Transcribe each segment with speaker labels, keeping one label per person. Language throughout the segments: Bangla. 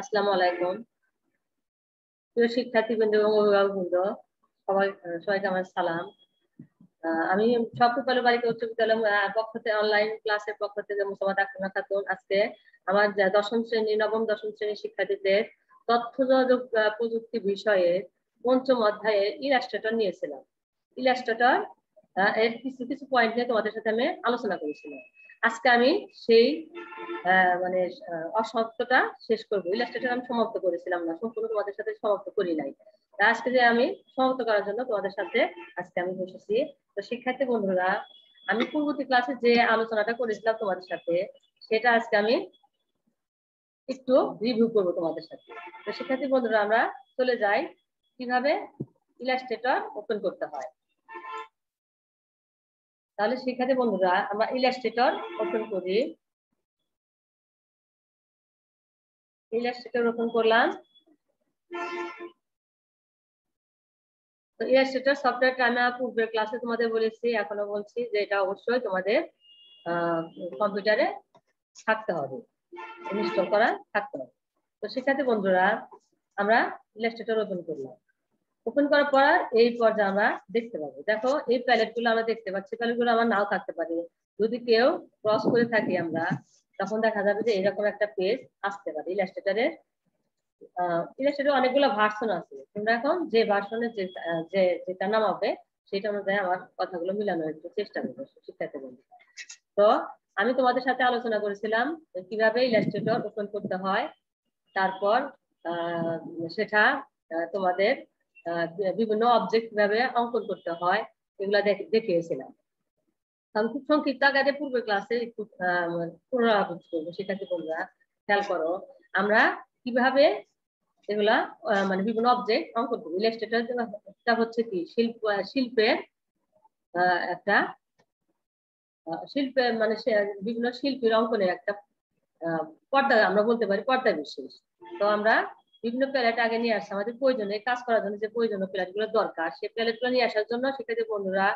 Speaker 1: আসসালামু আলাইকুম। প্রিয় শিক্ষার্থীবৃন্দ এবং অভিভাবকবৃন্দ, সবাই সবাইকে আমার সালাম। আমি সপ্তপালু বালিকা উচ্চ বিদ্যালয় পক্ষ থেকে অনলাইন ক্লাসের পক্ষ থেকে মুসামাদ আক্রমা খাতুন আজকে আমার দশম শ্রেণি, নবম, দশম শ্রেণির শিক্ষার্থীদের তথ্য যোগাযোগ প্রযুক্তি বিষয়ে পঞ্চম অধ্যায়ে ইলাস্ট্রেটর নিয়েছিলাম। ইলাস্ট্রেটর এর কিছু কিছু পয়েন্ট নিয়ে তোমাদের সাথে আমি আলোচনা করেছিলাম। আজকে আমি সেই মানে অসত্যটা শেষ করব। ইলাস্ট্রেটর আমি সমাপ্ত করেছিলাম না, সম্পূর্ণ তোমাদের সাথে সমাপ্ত করি নাই। আজকে যে আমি সমাপ্ত করার জন্য তোমাদের সাথে আজকে আমি বসেছি। তো শিক্ষার্থী বন্ধুরা, আমি পূর্ববর্তী ক্লাসে যে আলোচনাটা করেছিলাম তোমাদের সাথে, সেটা আজকে আমি একটু রিভিউ করব তোমাদের সাথে। তো শিক্ষার্থী বন্ধুরা, আমরা চলে যাই কীভাবে ইলাস্ট্রেটর ওপেন করতে হয়। তাহলে শিক্ষার্থী বন্ধুরা, আমরা ইলাস্ট্রেটর ওপেন করি। ইলাস্ট্রেটর ওপেন করলাম। তো ইলাস্ট্রেটর সফটওয়্যারটা আমি পূর্বের ক্লাসে তোমাদের বলেছি, এখনও বলছি যে এটা অবশ্যই তোমাদের কম্পিউটারে থাকতে হবে। ইনস্টল করা থাকতে হবে। তো শিক্ষার্থী বন্ধুরা, আমরা ইলাস্ট্রেটর ওপেন করলাম। ওপেন করার পর এই পর্যায়ে আমরা দেখতে পাবো। দেখো, এই প্যালেটগুলো আমরা দেখতে পাচ্ছি। প্যালেটগুলো আমার নাও থাকতে পারে। যদি কেউ ক্রস করে থাকি আমরা, তখন দেখা যাবে যে এরকম একটা পেজ আসতে পারে। ইলাস্ট্রেটারের ইলাস্ট্রেটর অনেকগুলো ভার্সন আছে। তোমরা এখন যে ভার্সনের যে যেটা নামাবে, সেটা অনুযায়ী আমার কথাগুলো মিলানোর একটু চেষ্টা করব শিক্ষার্থী বন্ধু তো, আমি তোমাদের সাথে আলোচনা করেছিলাম কীভাবে ইলাস্ট্রেটর ওপেন করতে হয়। তারপর সেটা তোমাদের বিভিন্ন অবজেক্ট কীভাবে অঙ্কন করতে হয়, এগুলা দেখিয়েছিলাম। আমি খুব সংক্ষিপ্ত আকারে পূর্বের ক্লাসে পুনরাবৃত্তি করব শিক্ষার্থী বন্ধুরা খেয়াল করো। আমরা কীভাবে এগুলা মানে বিভিন্ন অবজেক্ট অঙ্কন করব ইলাস্ট্রেটর হচ্ছে কি? শিল্প শিল্পের একটা শিল্পের মানে বিভিন্ন শিল্পীর অঙ্কনের একটা পর্দা, আমরা বলতে পারি পর্দা বিশেষ। তো আমরা বিভিন্ন প্যালেট আগে নিয়ে আসছে। আমাদের প্রয়োজনে কাজ করার জন্য যে প্রয়োজনীয় প্যালেটগুলো দরকার, সেই প্যালেটগুলো নিয়ে আসার জন্য শিক্ষার্থী বন্ধুরা,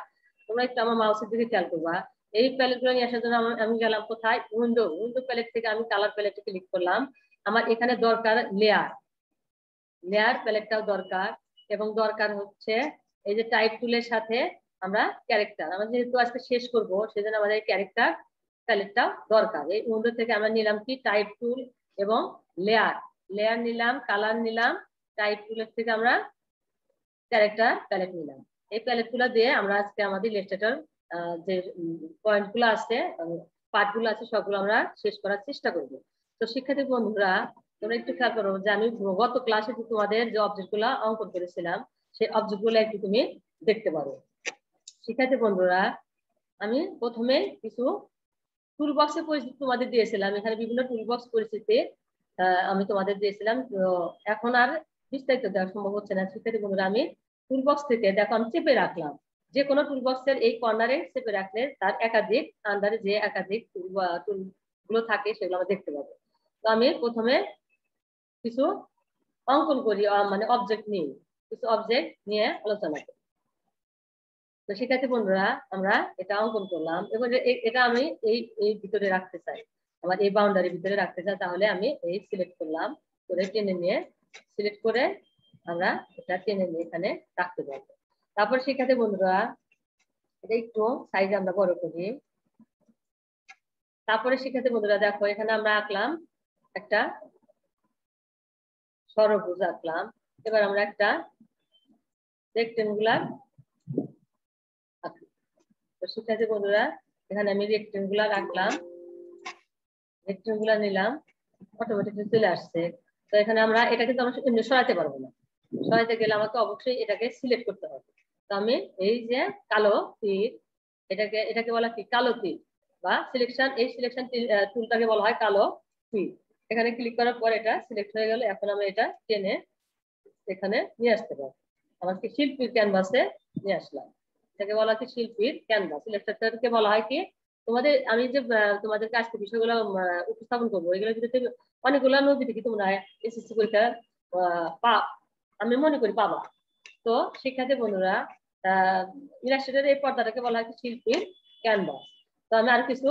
Speaker 1: তোমরা একটু আমার মাউসের দিকে খেয়াল করবা। এই প্যালেটগুলো নিয়ে আসার জন্য আমি গেলাম কোথায়? উইন্ডো। উইন্ডো প্যালেট থেকে আমি কালার প্যালেটে ক্লিক করলাম। আমার এখানে দরকার লেয়ার লেয়ার প্যালেটটাও দরকার এবং দরকার হচ্ছে এই যে টাইপ টুলের সাথে আমরা ক্যারেক্টার আমরা যেহেতু আজকে শেষ করব, সেজন্য আমাদের ক্যারেক্টার প্যালেটটাও দরকার। এই উইন্ডো থেকে আমরা নিলাম কি? টাইপ টুল এবং লেয়ার লেয়ার নিলাম কালার নিলাম টাইপ টুলের থেকে আমরা ক্যারেক্টার প্যালেট নিলাম। এই প্যালেটগুলো দিয়ে আমরা আজকে আমাদের ইলাস্ট্রেটর যে পয়েন্টগুলো আছে পার্টগুলো আছে, সবগুলো আমরা শেষ করার চেষ্টা করব। তো শিক্ষার্থী বন্ধুরা, তোমরা একটু খেয়াল করো যে আমি গত ক্লাসে তোমাদের যে অবজেক্টগুলো অঙ্কন করেছিলাম, সেই অবজেক্টগুলো একটু তুমি দেখতে পারো। শিক্ষার্থী বন্ধুরা, আমি প্রথমে কিছু টুল বক্সের পরিচিতি তোমাদের দিয়েছিলাম। এখানে বিভিন্ন টুল বক্স পরিচিতি আমি তোমাদের দিয়েছিলাম। তো এখন আর বিস্তারিত দেওয়া সম্ভব হচ্ছে না। বন্ধুরা আমি টুলবক্স থেকে, দেখো আমি চেপে রাখলাম। যে কোনো টুলবক্সের এই কর্নারে চেপে রাখলে তার একাধিক আন্ডারে যে একাধিক টুলগুলো থাকে সেগুলো আমরা দেখতে পাবো। তো আমি প্রথমে কিছু অঙ্কন করি মানে অবজেক্ট নিই কিছু অবজেক্ট নিয়ে আলোচনা করি। তো শিক্ষার্থী বন্ধুরা, আমরা এটা অঙ্কন করলাম। এবং এটা আমি এই এই ভিতরে রাখতে চাই। আমার এই বাউন্ডারির ভিতরে রাখতে চাই তাহলে আমি এই সিলেক্ট করলাম। করে টেনে নিয়ে সিলেক্ট করে আমরা এটা টেনে নিয়ে এখানে রাখতে পারব। তারপর শিক্ষার্থী বন্ধুরা, এটা একটু সাইজ আমরা বড় করি। তারপরে শিক্ষার্থী বন্ধুরা, দেখো এখানে আমরা আঁকলাম একটা সরভুজ আঁকলাম। এবার আমরা একটা রেক্টেঙ্গুলার আঁকলাম। তো বন্ধুরা, এখানে আমি রেক্টেঙ্গুলার আঁকলাম। রেক্টেঙ্গুলার নিলাম অটোমেটিকলি চলে আসছে। তো এখানে আমরা এটা কিন্তু আমরা এমনি সরাতে পারব না। সরাতে গেলে আমাকে অবশ্যই এটাকে সিলেক্ট করতে হবে। তো আমি এই যে কালো তীর, এটাকে এটাকে বলা কি? কালো তীর বা সিলেকশন এই সিলেকশন টুলটাকে বলা হয় কালো তীর। এখানে ক্লিক করার পর এটা সিলেক্ট হয়ে গেল এখন আমি এটা টেনে এখানে নিয়ে আসতে পারব। আমাকে শিল্পীর ক্যানভাসে নিয়ে আসলাম। এটাকে বলা হয় শিল্পীর ক্যানভাস ইলাস্ট্রেটরকে বলা হয় কি? তোমাদের, আমি যে তোমাদেরকে আজকে বিষয়গুলো উপস্থাপন করব। এগুলোর ভিতরে অনেকগুলো নদী থেকে তোমরা, এসএসসি পরীক্ষা পা, আমি মনে করি পাবা। তো শিক্ষার্থী বন্ধুরা ইলাস্ট্রেটর এই পর্দাটাকে বলা হয় শিল্পীর ক্যানভাস। তো আমি আর কিছু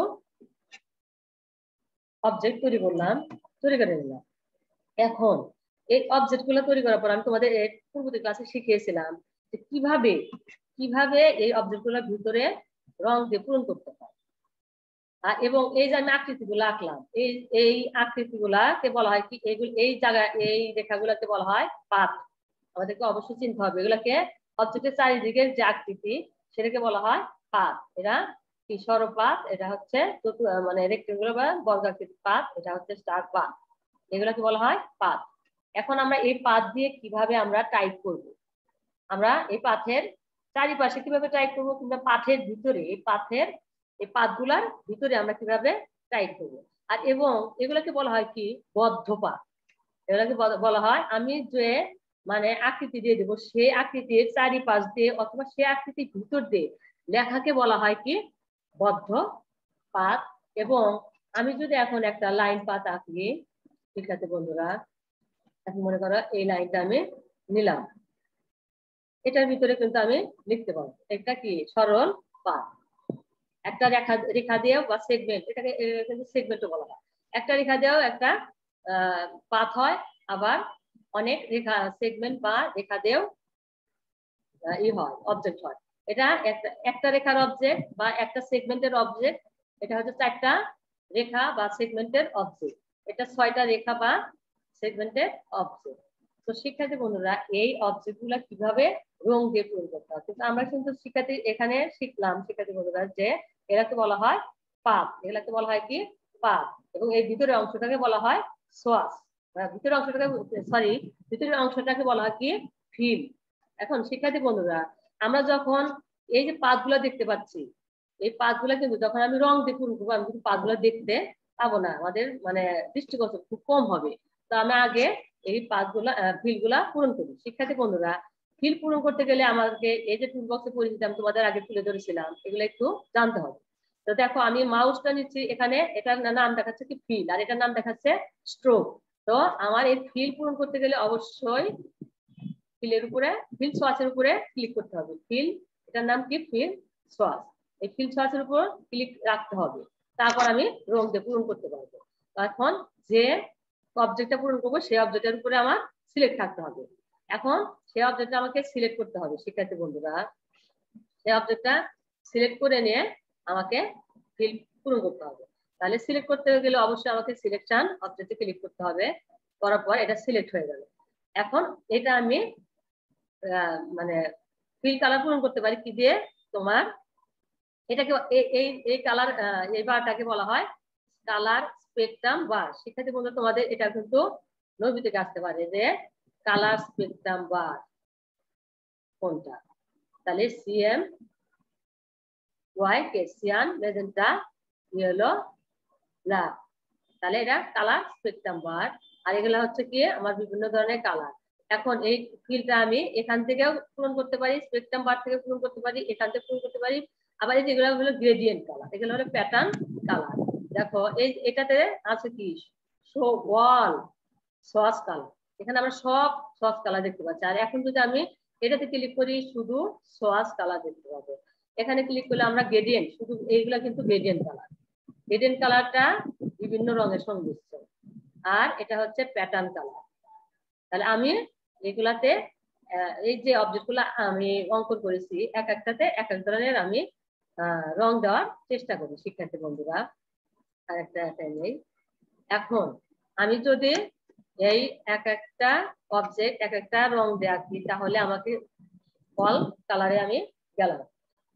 Speaker 1: অবজেক্ট তৈরি করলাম, তৈরি করে নিলাম। এখন, এই অবজেক্টগুলো তৈরি করার পর আমি তোমাদের পূর্ববর্তী ক্লাসে শিখিয়েছিলাম যে কীভাবে কীভাবে এই অবজেক্টগুলোর ভিতরে রং দিয়ে পূরণ করতে হয়। এবং এই যে আমি আকৃতি গুলো আঁকলাম, এই এই আকৃতি গুলাকে বলা হয় কি এইগুলো এই জায়গা, এই রেখাগুলোকে বলা হয় পাত আমাদেরকে অবশ্যই চিনতে হবে। এগুলাকে অবজেক্টের চারিদিকের যে আকৃতি, সেটাকে বলা হয় পাত এরা কি সরপাত এটা হচ্ছে মানে রেক্টেঙ্গুলার বা বর্গাকৃতি পাত এটা হচ্ছে স্টার পাত এগুলাকে বলা হয় পাত এখন আমরা এই পাত দিয়ে কীভাবে আমরা টাইপ করব? আমরা এই পাথের চারিপাশে কীভাবে টাইপ করব? কিংবা পাথের ভিতরে এই পাথের এই পাতগুলার ভিতরে আমরা কীভাবে টাইপ করব? আর এবং এগুলোকে বলা হয় কি? বদ্ধ পাত এগুলোকে বলা হয়, আমি যে মানে আকৃতি দিয়ে দেবো, সেই আকৃতির চারিপাশ দিয়ে অথবা সেই আকৃতির ভিতর দিয়ে লেখাকে বলা হয় কি? বদ্ধ পাত এবং আমি যদি এখন একটা লাইন পাত আঁকি, ঠিক আছে বন্ধুরা, এখন মনে করো এই লাইনটা আমি নিলাম। এটার ভিতরে কিন্তু আমি লিখতে পারব। এটা কি? সরল পাত। একটা রেখা রেখা দিয়েও বা সেগমেন্ট এটাকে সেগমেন্টও বলা হয়। একটা রেখা দিয়েও একটা পাত হয়, আবার অনেক রেখা সেগমেন্ট বা রেখা দিয়েও ই হয় অবজেক্ট হয়। এটা একটা একটা রেখার অবজেক্ট বা একটা সেগমেন্টের অবজেক্ট এটা হচ্ছে চারটা রেখা বা সেগমেন্টের অবজেক্ট এটা ছয়টা রেখা বা সেগমেন্টের অবজেক্ট তো শিক্ষার্থী বন্ধুরা, এই অবজেক্টগুলা কীভাবে রং দিয়ে পূরণ করতে হয়? কিন্তু আমরা কিন্তু শিক্ষার্থী এখানে শিখলাম, শিক্ষার্থী বন্ধুরা, যে এরাকে বলা হয় পাপ এগুলাকে বলা হয় কি? পাপ এবং এই ভিতরের অংশটাকে বলা হয় সোয়াস ভিতরের অংশটাকে সরি ভিতরের অংশটাকে বলা হয় কি? ফিল। এখন শিক্ষার্থী বন্ধুরা, আমরা যখন এই যে পাতগুলো দেখতে পাচ্ছি, এই পাতগুলো কিন্তু যখন আমি রং দিয়ে পূরণ করব, আমি কিন্তু পাতগুলো দেখতে পাবো না। আমাদের মানে দৃষ্টিগোচর খুব কম হবে। তো আমি আগে এই পাতগুলা ফিলগুলা পূরণ করি। শিক্ষার্থী বন্ধুরা ফিল পূরণ করতে গেলে আমাদেরকে এই যে টুল বক্সে পরিচিত আমি তোমাদের আগে তুলে ধরেছিলাম, এগুলো একটু জানতে হবে। তো দেখো, আমি মাউসটা নিচ্ছি এখানে, এটার নাম দেখাচ্ছে কি ফিল আর এটার নাম দেখাচ্ছে স্ট্রোক তো আমার এই ফিল পূরণ করতে গেলে অবশ্যই ফিলের উপরে ফিল সোয়াসের উপরে ক্লিক করতে হবে। ফিল এটার নাম কি? ফিল সোয়াস এই ফিল সোয়াসের উপর ক্লিক রাখতে হবে। তারপর আমি রং দিয়ে পূরণ করতে পারব। এখন যে অবজেক্টটা পূরণ করব, সেই অবজেক্টের উপরে আমার সিলেক্ট থাকতে হবে। এখন সেই অবজেক্টটা আমাকে সিলেক্ট করতে হবে, শিক্ষার্থী বন্ধুরা। সেই অবজেক্টটা সিলেক্ট করে নিয়ে আমাকে ফিল পূরণ করতে হবে। তাহলে সিলেক্ট করতে গেলে অবশ্যই আমাকে সিলেকশন অবজেক্টে ক্লিক করতে হবে। করার পর এটা সিলেক্ট হয়ে গেল। এখন এটা আমি মানে ফিল কালার পূরণ করতে পারি কি দিয়ে? তোমার এটাকে এই এই কালার এই বারটাকে বলা হয় কালার স্পেকট্রাম বার শিক্ষার্থী বন্ধু তোমাদের এটা কিন্তু নবী থেকে আসতে পারে যে কালার স্পেকট্রাম বার কোনটা? তাহলে CM Y k cyan magenta yellow black. তাহলে এটা কালার স্পেকট্রাম বার আর এগুলো হচ্ছে কি আমার বিভিন্ন ধরনের কালার। এখন এই ফিলটা আমি এখান থেকেও পূরণ করতে পারি, স্পেকট্রাম বার থেকে পূরণ করতে পারি, এখান থেকে পূরণ করতে পারি। আবার এই যেগুলো হলো গ্রেডিয়েন্ট কালার এগুলো হলো প্যাটার্ন কালার দেখো, এই এটাতে আছে কি? ওয়াল, সস কালার। এখানে আমরা সব সস কালার দেখতে পাচ্ছি। আর এখন যদি আমি এটাতে ক্লিক করি, শুধু সস কালার দেখতে পাবো। এখানে ক্লিক করলে আমরা গ্রেডিয়েন্ট শুধু এইগুলা কিন্তু গ্রেডিয়েন্ট কালার গ্রেডিয়েন্ট কালারটা বিভিন্ন রঙের সংমিশ্রণ। আর এটা হচ্ছে প্যাটার্ন কালার তাহলে আমি এগুলাতে এই যে অবজেক্টগুলা আমি অঙ্কন করেছি, এক একটাতে এক এক ধরনের আমি রং দেওয়ার চেষ্টা করি, শিক্ষার্থী বন্ধুরা। এখন আমি যদি এই এক একটা অবজেক্ট এক একটা রং দেওয়া তাহলে আমাকে ফল কালারে আমি গেলাম।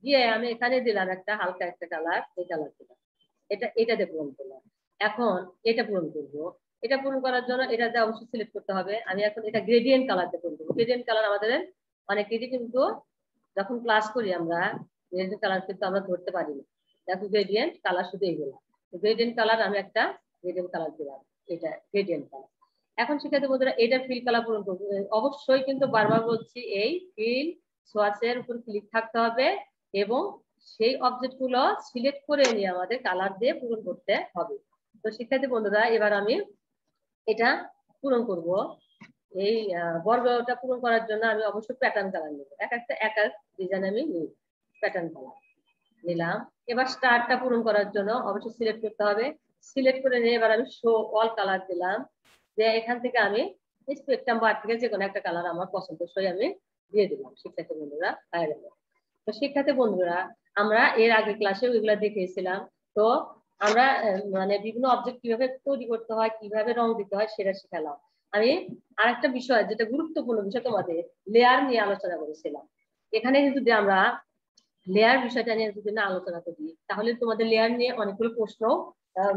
Speaker 1: দিয়ে আমি এখানে দিলাম একটা হালকা একটা কালার এই কালার দিলাম এটা এটাতে পূরণ করলাম। এখন এটা পূরণ করব। এটা পূরণ করার জন্য এটাতে অবশ্যই সিলেক্ট করতে হবে। আমি এখন এটা গ্রেডিয়েন্ট কালার দিয়ে পূরণ করব। গ্রেডিয়েন্ট কালার আমাদের অনেকেরই কিন্তু যখন ক্লাস করি আমরা গ্রেডিয়েন্ট কালার কিন্তু আমরা ধরতে পারি না। দেখো গ্রেডিয়েন্ট কালার শুধু এইগুলো। গ্রেডিয়েন্ট কালার আমি একটা গ্রেডিয়েন্ট কালার দিলাম। এটা গ্রেডিয়েন্ট কালার এখন শিক্ষার্থী বন্ধুরা, এটা ফিল কালার পূরণ করব অবশ্যই কিন্তু বারবার বলছি, এই ফিল সোয়াচের উপর ক্লিক থাকতে হবে এবং সেই অবজেক্টগুলো সিলেক্ট করে নিয়ে আমাদের কালার দিয়ে পূরণ করতে হবে। তো শিক্ষার্থী বন্ধুরা, এবার আমি এটা পূরণ করব। এই বর্গটা পূরণ করার জন্য আমি অবশ্যই প্যাটার্ন কালার নেব। এক একটা, এক এক ডিজাইন আমি নিই। প্যাটার্ন কালার নিলাম। এবার স্টারটা পূরণ করার জন্য অবশ্যই সিলেক্ট করতে হবে। সিলেক্ট করে নিয়ে এবার আমি শো অল কালার দিলাম। যে এখান থেকে আমি স্পেকট্রাম বার থেকে যে কোনো একটা কালার আমার পছন্দ পছন্দসই আমি দিয়ে দিলাম, শিক্ষার্থী বন্ধুরা গেল তো শিক্ষার্থী বন্ধুরা, আমরা এর আগে ক্লাসে ওইগুলা দেখেছিলাম তো আমরা মানে বিভিন্ন অবজেক্ট কীভাবে তৈরি করতে হয়, কীভাবে রং দিতে হয় সেটা শিখালাম। আমি আরেকটা বিষয়, যেটা গুরুত্বপূর্ণ বিষয় তোমাদের লেয়ার নিয়ে আলোচনা করেছিলাম। এখানে কিন্তু আমরা লেয়ার বিষয়টা নিয়ে যদি না আলোচনা করি, তাহলে তোমাদের লেয়ার নিয়ে অনেকগুলো প্রশ্ন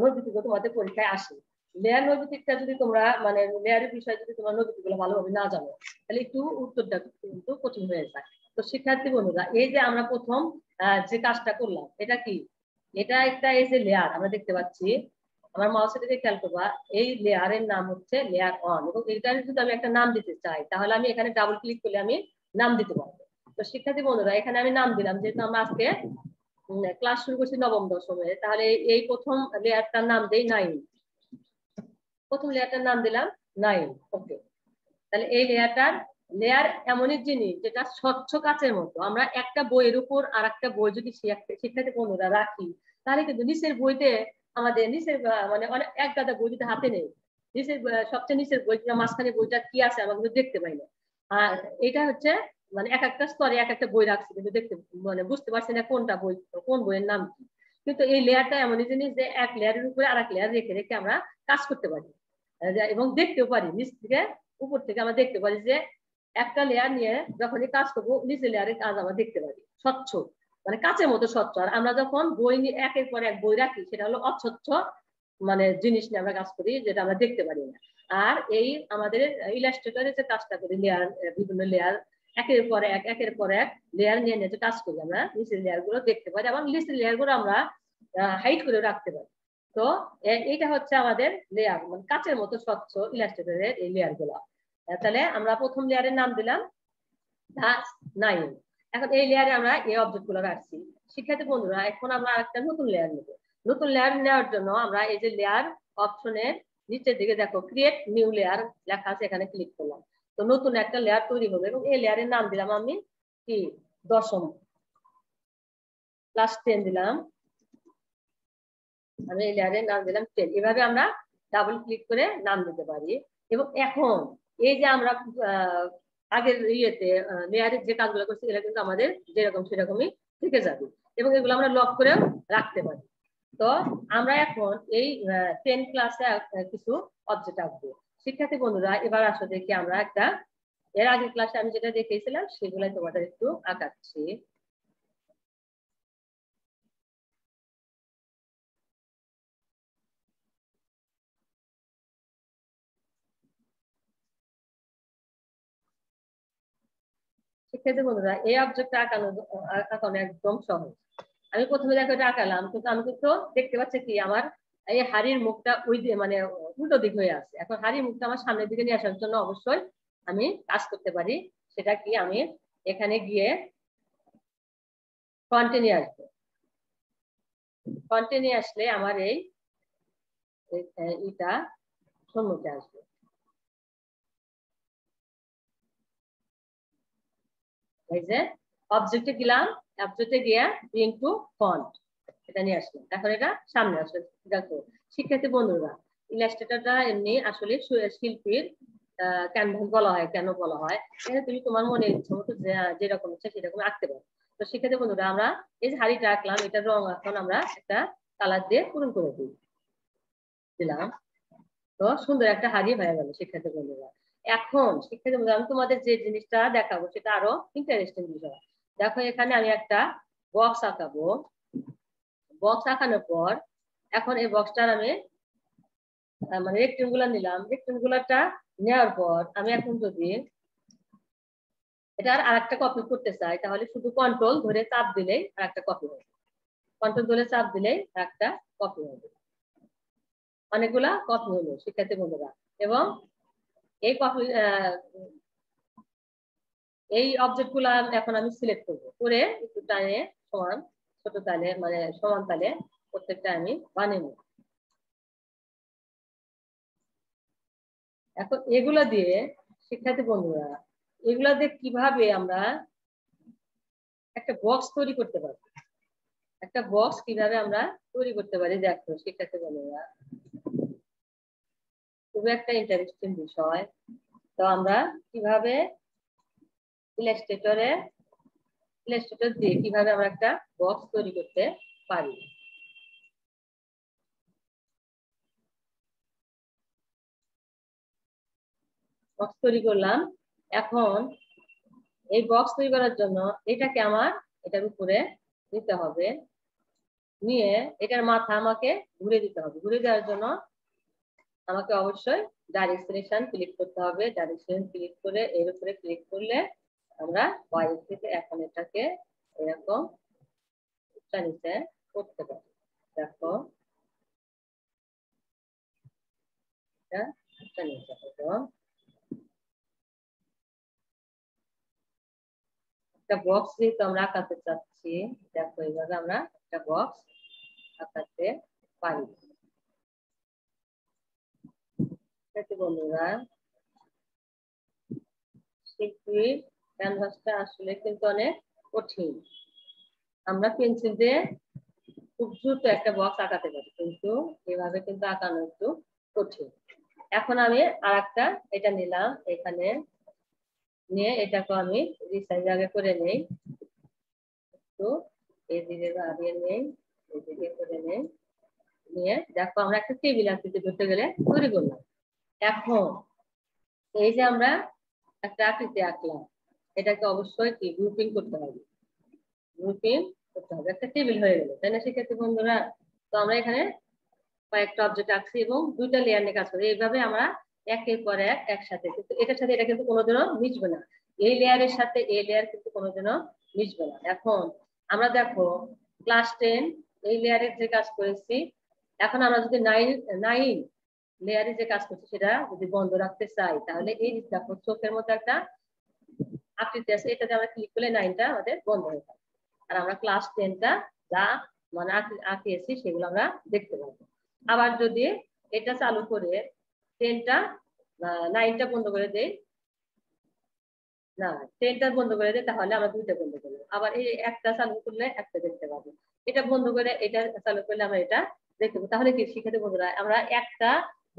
Speaker 1: নৈবিত্তিক তোমাদের পরীক্ষায় আসে। লেয়ার নৈবিত্তিকটা যদি তোমরা মানে লেয়ারের বিষয়ে যদি তোমার তোমরা নৈবিত্তিকগুলো ভালোভাবে না জানো, তাহলে একটু উত্তরটা কিন্তু কঠিন হয়ে যায়। তো শিক্ষার্থী বন্ধুরা, এই যে আমরা প্রথম যে কাজটা করলাম, এটা কি? এটা একটা এই যে লেয়ার আমরা দেখতে পাচ্ছি, আমার মাউসের দিকে খেয়াল করবা, এই লেয়ারের নাম হচ্ছে লেয়ার অন এবং এটার যদি আমি একটা নাম দিতে চাই, তাহলে আমি এখানে ডাবল ক্লিক করলে আমি নাম দিতে পারব। তো শিক্ষার্থী বন্ধুরা, এখানে আমি নাম দিলাম, যেহেতু আমরা আজকে ক্লাস শুরু করছি নবম দশমে, তাহলে এই প্রথম লেয়ারটার নাম দেই নাইন প্রথম লেয়ারটার নাম দিলাম নাইন ওকে তাহলে এই লেয়ারটার লেয়ার এমনই জিনিস যেটা স্বচ্ছ কাচের মতো। আমরা একটা বইয়ের উপর আর একটা বই যদি শিক্ষার্থী বন্ধুরা রাখি, তাহলে কিন্তু নিচের বইতে আমাদের নিচের মানে অনেক এক গাদা বই যদি হাতে নেই, নিচের সবচেয়ে নিচের বইটা মাঝখানে বইটা কি আছে আমরা কিন্তু দেখতে পাই না। আর এটা হচ্ছে মানে এক একটা স্তরে এক একটা বই রাখছি, কিন্তু দেখতে মানে বুঝতে পারছি না কোনটা বই, কোন বইয়ের নাম কি। কিন্তু এই লেয়ারটা এমনই জিনিস যে এক লেয়ারের উপরে আর এক লেয়ার রেখে রেখে আমরা কাজ করতে পারি। এবং দেখতেও পারি, নিচ থেকে উপর থেকে আমরা দেখতে পারি যে একটা লেয়ার নিয়ে যখনই কাজ করব, নিচের লেয়ারের কাজ আমরা দেখতে পারি, স্বচ্ছ। মানে কাচের মতো স্বচ্ছ। আর আমরা যখন বই নিয়ে একের পর এক বই রাখি, সেটা হলো অস্বচ্ছ মানে জিনিস নিয়ে আমরা কাজ করি, যেটা আমরা দেখতে পারি না। আর এই আমাদের ইলাস্ট্রেটরের যে কাজটা করি, লেয়ার, বিভিন্ন লেয়ার একের পর এক, একের পর এক লেয়ার নিয়ে নিয়ে কাজ করি আমরা, নিচের লেয়ারগুলো দেখতে পারি এবং নিচের লেয়ারগুলো আমরা হাইট করে রাখতে পারি। তো এইটা হচ্ছে আমাদের লেয়ার মানে কাচের মতো স্বচ্ছ ইলাস্ট্রেটরের এই লেয়ারগুলো। তাহলে আমরা প্রথম লেয়ারের নাম দিলাম নাইন। এখন এই লেয়ারে আমরা এই অবজেক্টগুলো রাখছি। শিক্ষার্থী বন্ধুরা, এখন আমরা একটা নতুন লেয়ার নেব। নতুন লেয়ার নেওয়ার জন্য আমরা এই যে লেয়ার অপশনের নিচের দিকে দেখো ক্রিয়েট নিউ লেয়ার লেখা আছে, এখানে ক্লিক করলাম। তো নতুন একটা লেয়ার তৈরি হবে এবং এই লেয়ারের নাম দিলাম আমি কি? দশম। ক্লাস টেন দিলাম। আমি এই লেয়ারের নাম দিলাম টেন এভাবে আমরা ডাবল ক্লিক করে নাম দিতে পারি। এবং এখন এই যে আমরা আগের ইয়েতে লেয়ারের যে কাজগুলো করছি, এগুলো কিন্তু আমাদের যেরকম সেরকমই থেকে যাবে। এবং এগুলো আমরা লক করেও রাখতে পারি। তো আমরা এখন এই টেন ক্লাসে কিছু অবজেক্ট আঁকবো। শিক্ষার্থী বন্ধুরা, এবার আসো দেখি আমরা একটা। এর আগের ক্লাসে আমি যেটা দেখিয়েছিলাম, সেগুলাই তোমাদের একটু আঁকাচ্ছি। শিক্ষার্থী বন্ধুরা, এই অবজেক্টটা আঁকানো আঁকানো একদম সহজ। আমি প্রথমে দেখো এটা আঁকালাম, কিন্তু আমি কিন্তু দেখতে পাচ্ছি কি, আমার এই হাড়ির মুখটা ওই মানে উল্টো দিক হয়ে আছে। এখন হাড়ির মুখটা আমার সামনের দিকে নিয়ে আসার জন্য অবশ্যই আমি কাজ করতে পারি। সেটা কি আমি এখানে গিয়ে ফ্রন্টে নিয়ে আসব। ফ্রন্টে নিয়ে আসলে আমার এই এটা সম্মুখে আসবে। এই যে অবজেক্টে গেলাম অবজেক্টে গিয়ে ব্রিং টু ফন্ট এটা নিয়ে আসলাম। এখন এটা সামনে আসলে দেখো, শিক্ষার্থী বন্ধুরা ইলাস্ট্রেটরটা এমনি আসলে শিল্পীর ক্যানভাস বলা হয়, কেন বলা হয় এখানে তুমি তোমার মনে ইচ্ছে মতো যেরকম ইচ্ছা সেরকম আঁকতে পারো। তো শিক্ষার্থী বন্ধুরা, আমরা এই যে হাড়িটা আঁকলাম, এটার রং এখন আমরা একটা কালার দিয়ে পূরণ করে দিই। দিলাম। তো সুন্দর একটা হাড়ি হয়ে গেল শিক্ষার্থী বন্ধুরা। এখন শিক্ষার্থী বন্ধুরা, আমি তোমাদের যে জিনিসটা দেখাবো, সেটা আরও ইন্টারেস্টিং বিষয়। দেখো এখানে আমি একটা বক্স আঁকাবো। বক্স আঁকানোর পর এখন এই বক্সটার আমি মানে রেক্টেঙ্গুলার নিলাম। রেক্টেঙ্গুলারটা নেওয়ার পর আমি এখন যদি এটার আর একটা কপি করতে চাই, তাহলে শুধু কন্ট্রোল ধরে চাপ দিলেই আর একটা কপি হবে। কন্ট্রোল ধরে চাপ দিলেই আর একটা কপি হবে। অনেকগুলা কপি হলো, শিক্ষার্থী বন্ধুরা। এবং এই কপি এই অবজেক্টগুলা এখন আমি সিলেক্ট করব। করে একটু টানে সমান ছোট তালে মানে সমান তালে প্রত্যেকটা আমি বানিয়ে নেব। এখন এগুলো দিয়ে শিক্ষার্থী বন্ধুরা, এগুলা দিয়ে কীভাবে আমরা একটা বক্স তৈরি করতে পারি একটা বক্স কীভাবে আমরা তৈরি করতে পারি? দেখো, শিক্ষার্থী বন্ধুরা খুবই একটা ইন্টারেস্টিং বিষয়। তো আমরা কীভাবে ইলাস্ট্রেটরে ইলাস্ট্রেটর দিয়ে কীভাবে আমরা একটা বক্স তৈরি করতে পারি? বক্স তৈরি করলাম। এখন এই বক্স তৈরি করার জন্য এটাকে আমার এটার উপরে নিতে হবে। নিয়ে এটার মাথা আমাকে ঘুরে দিতে হবে। ঘুরে দেওয়ার জন্য আমাকে অবশ্যই ডাইরেকশন ক্লিক করতে হবে। ডাইরেকশন ক্লিক করে এর উপরে ক্লিক করলে আমরা বাইরে থেকে এখন এটাকে এরকম নিচে করতে পারি। দেখো নিচে একটা বক্স যেহেতু আমরা আঁকাতে চাচ্ছি, দেখো এইভাবে আমরা একটা বক্স আঁকাতে পারি। বন্ধুরা শিল্পীর ক্যানভাসটা আসলে কিন্তু অনেক কঠিন। আমরা পেন্সিল দিয়ে খুব দ্রুত একটা বক্স আঁকাতে পারি, কিন্তু এভাবে কিন্তু আঁকানো একটু কঠিন। এখন আমি আর একটা এটা নিলাম, এখানে নিয়ে এটাকে আমি রিসাইজ আগে করে নেই। একটু এদিকে বাড়িয়ে নেই, এদিকে করে নেই। নিয়ে দেখো আমরা একটা টেবিল আকৃতি করতে গেলে তৈরি করলাম। এখন এই যে আমরা একটা আকৃতি আঁকলাম এটাকে অবশ্যই কি গ্রুপিং করতে হবে। গ্রুপিং করতে হবে। একটা টেবিল হয়ে গেল, তাই না? সেক্ষেত্রে বন্ধুরা, তো আমরা এখানে কয়েকটা অবজেক্ট আঁকছি এবং দুইটা লেয়ার নিয়ে কাজ করি। এইভাবে আমরা একের পর এক একসাথে, কিন্তু এটার সাথে এটা কিন্তু কোনোদিনও মিশবে না। এই লেয়ারের সাথে এই লেয়ার কিন্তু কোনোদিনও মিশবে না। এখন আমরা দেখো ক্লাস টেন এই লেয়ারের যে কাজ করেছি, এখন আমরা যদি নাইন নাইন লেয়ারে যে কাজ করছি, সেটা যদি বন্ধ রাখতে চাই, তাহলে এই দেখো চোখের মতো একটা আকৃতি আছে এটাতে আমরা ক্লিক করলে নাইনটা আমাদের বন্ধ হয়ে যাবে। আর আমরা ক্লাস টেনটা যা মানে আঁকিয়েছি সেগুলো আমরা দেখতে পাবো। আবার যদি এটা চালু করে টেনটা নাইনটা বন্ধ করে দেই, না টেনটা বন্ধ করে দেয় তাহলে আমরা দুইটা বন্ধ করব। আবার এই একটা চালু করলে একটা দেখতে পাবো। এটা বন্ধ করে এটা চালু করলে আমরা এটা দেখতে পাবো। তাহলে কি, শিক্ষার্থী বন্ধুরা, আমরা একটা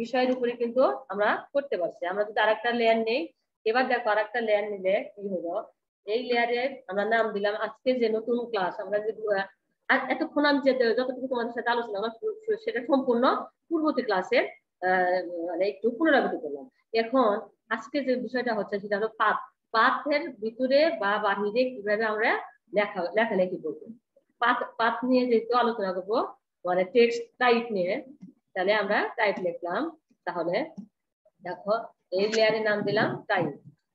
Speaker 1: বিষয়ের উপরে কিন্তু আমরা করতে পারছি। আমরা যদি আরেকটা লেয়ার নেই এবার দেখো আরেকটা লেয়ার নিলে কি হলো? এই লেয়ারে আমরা নাম দিলাম আজকে যে নতুন ক্লাস আমরা যে এতক্ষণ আমি যে যতটুকু তোমাদের সাথে আলোচনা সেটা সম্পূর্ণ পূর্ববর্তী ক্লাসের মানে একটু পুনরাবৃত্তি করলাম। এখন আজকে যে বিষয়টা হচ্ছে সেটা হলো পাত পাথের ভিতরে বা বাহিরে কীভাবে আমরা লেখা, লেখালেখি করব? পাত পাত নিয়ে যেহেতু আলোচনা করব মানে টেক্সট টাইপ নিয়ে, তাহলে আমরা টাইপ লিখলাম। তাহলে দেখো এই লেয়ারের নাম দিলাম টাইপ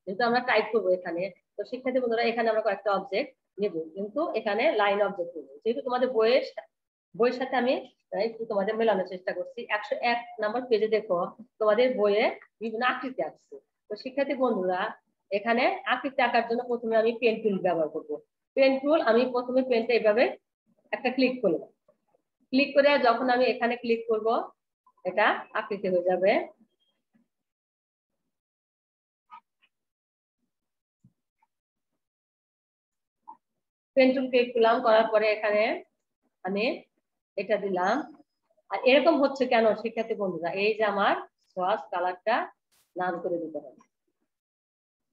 Speaker 1: যেহেতু আমরা টাইপ করব এখানে, তো শিক্ষার্থী বন্ধুরা, এখানে আমরা কয়েকটা অবজেক্ট নেব। কিন্তু এখানে লাইন অবজেক্ট নেব। যেহেতু তোমাদের বইয়ের বইয়ের সাথে আমি তোমাদের মেলানোর চেষ্টা করছি। একশো এক নাম্বার পেজে দেখো, তোমাদের বইয়ে বিভিন্ন আকৃতি আসছে। তো শিক্ষার্থী বন্ধুরা, এখানে আকৃতি আঁকার জন্য প্রথমে আমি পেন টুল ব্যবহার করব। পেন টুল আমি প্রথমে পেনটা এভাবে একটা ক্লিক করলাম। ক্লিক করে যখন আমি এখানে ক্লিক করব, এটা আকৃতি হয়ে যাবে। পেন টুল ক্লিক করলাম করার পরে এখানে আমি এটা দিলাম। আর এরকম হচ্ছে কেন, শিক্ষার্থী বন্ধুরা? এই যে আমার সোয়াস কালারটা নান করে দিতে হবে।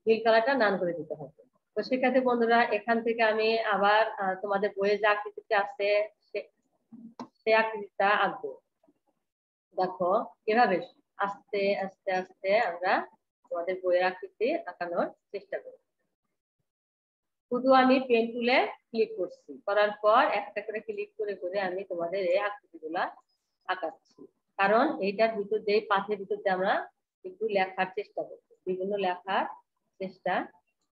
Speaker 1: নীল কালারটা নান করে দিতে হবে। তো শিক্ষার্থী বন্ধুরা, এখান থেকে আমি আবার তোমাদের বইয়ে যে আকৃতিটা আছে, সে আকৃতিটা আঁকবো। দেখো কীভাবে আস্তে আস্তে আস্তে আমরা তোমাদের বইয়ের আকৃতি আঁকানোর চেষ্টা করি শুধু আমি পেন টুলে ক্লিক করছি। করার পর একটা করে ক্লিক করে করে আমি তোমাদের এই আকৃতিগুলা আঁকাচ্ছি। কারণ এইটার ভিতর দিয়ে পাথের ভিতর দিয়ে আমরা একটু লেখার চেষ্টা করব। বিভিন্ন লেখার চেষ্টা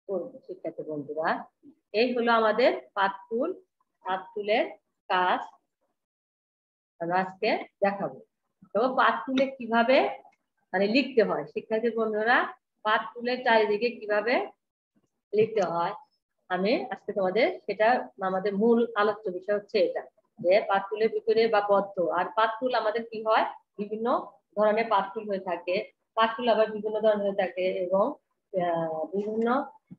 Speaker 1: করব, শিক্ষার্থী বন্ধুরা। এই হলো আমাদের পাত টুল পাত টুলের কাজ আমরা আজকে দেখাবো। তো পাত টুলে কীভাবে মানে লিখতে হয়? শিক্ষার্থী বন্ধুরা পাত টুলের চারিদিকে কীভাবে লিখতে হয়? আমি আজকে তোমাদের সেটা আমাদের মূল আলোচ্য বিষয় হচ্ছে এটা, যে পাতকুলের ভিতরে বা বদ্ধ আর পাতকুল আমাদের কি হয়? বিভিন্ন ধরনের পাতকুল হয়ে থাকে পাতকুল আবার বিভিন্ন ধরনের হয়ে থাকে এবং বিভিন্ন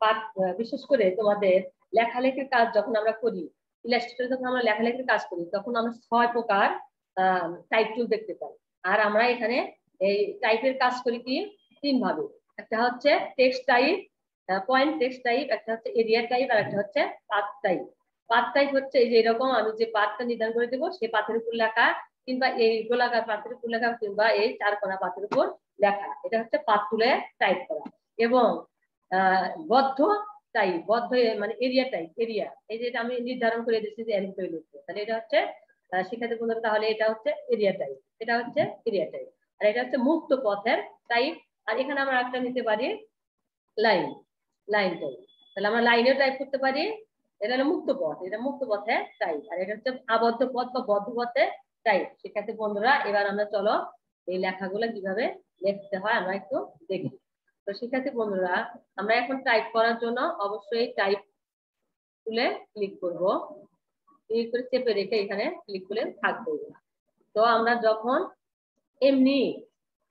Speaker 1: পাত বিশেষ করে তোমাদের লেখালেখির কাজ যখন আমরা করি ইলাস্ট্রেটর যখন আমরা লেখালেখির কাজ করি, তখন আমরা ছয় প্রকার টাইপ টুল দেখতে পাই। আর আমরা এখানে এই টাইপের কাজ করি কি? তিন ভাবে একটা হচ্ছে text type point text type একটা হচ্ছে এরিয়া টাইপ আর একটা হচ্ছে পাথ টাইপ পাথ টাইপ হচ্ছে এই যে এরকম আমি যে পাথটা নির্ধারণ করে দেবো সেই পাথের উপর লেখা কিংবা এই গোলাকার পাথের উপর লেখা কিংবা এই চার কোনা পাথের উপর লেখা। এটা হচ্ছে পাথ তুলে টাইপ করা। এবং বদ্ধ টাইপ বদ্ধ মানে এরিয়া টাইপ এরিয়া এই যে আমি নির্ধারণ করে দিচ্ছি যে এরিয়া লিখব। তাহলে এটা হচ্ছে শিক্ষার্থী বন্ধুরা, তাহলে এটা হচ্ছে এরিয়া টাইপ এটা হচ্ছে এরিয়া টাইপ আর এটা হচ্ছে মুক্ত পথের টাইপ আর এখানে আমরা একটা নিতে পারি লাইন লাইন টাইপ তাহলে আমরা লাইনেও টাইপ করতে পারি। এটা হলো মুক্ত পথ। এটা মুক্ত পথে টাইপ আর এটা হচ্ছে আবদ্ধ পথ বা বদ্ধ পথে টাইপ শিক্ষার্থী বন্ধুরা, এবার আমরা চলো এই লেখাগুলো কীভাবে লিখতে হয় আমরা একটু দেখি। তো শিক্ষার্থী বন্ধুরা, আমরা এখন টাইপ করার জন্য অবশ্যই টাইপ তুলে ক্লিক করব। ক্লিক করে চেপে রেখে এখানে ক্লিক করে থাকব। তো আমরা যখন এমনি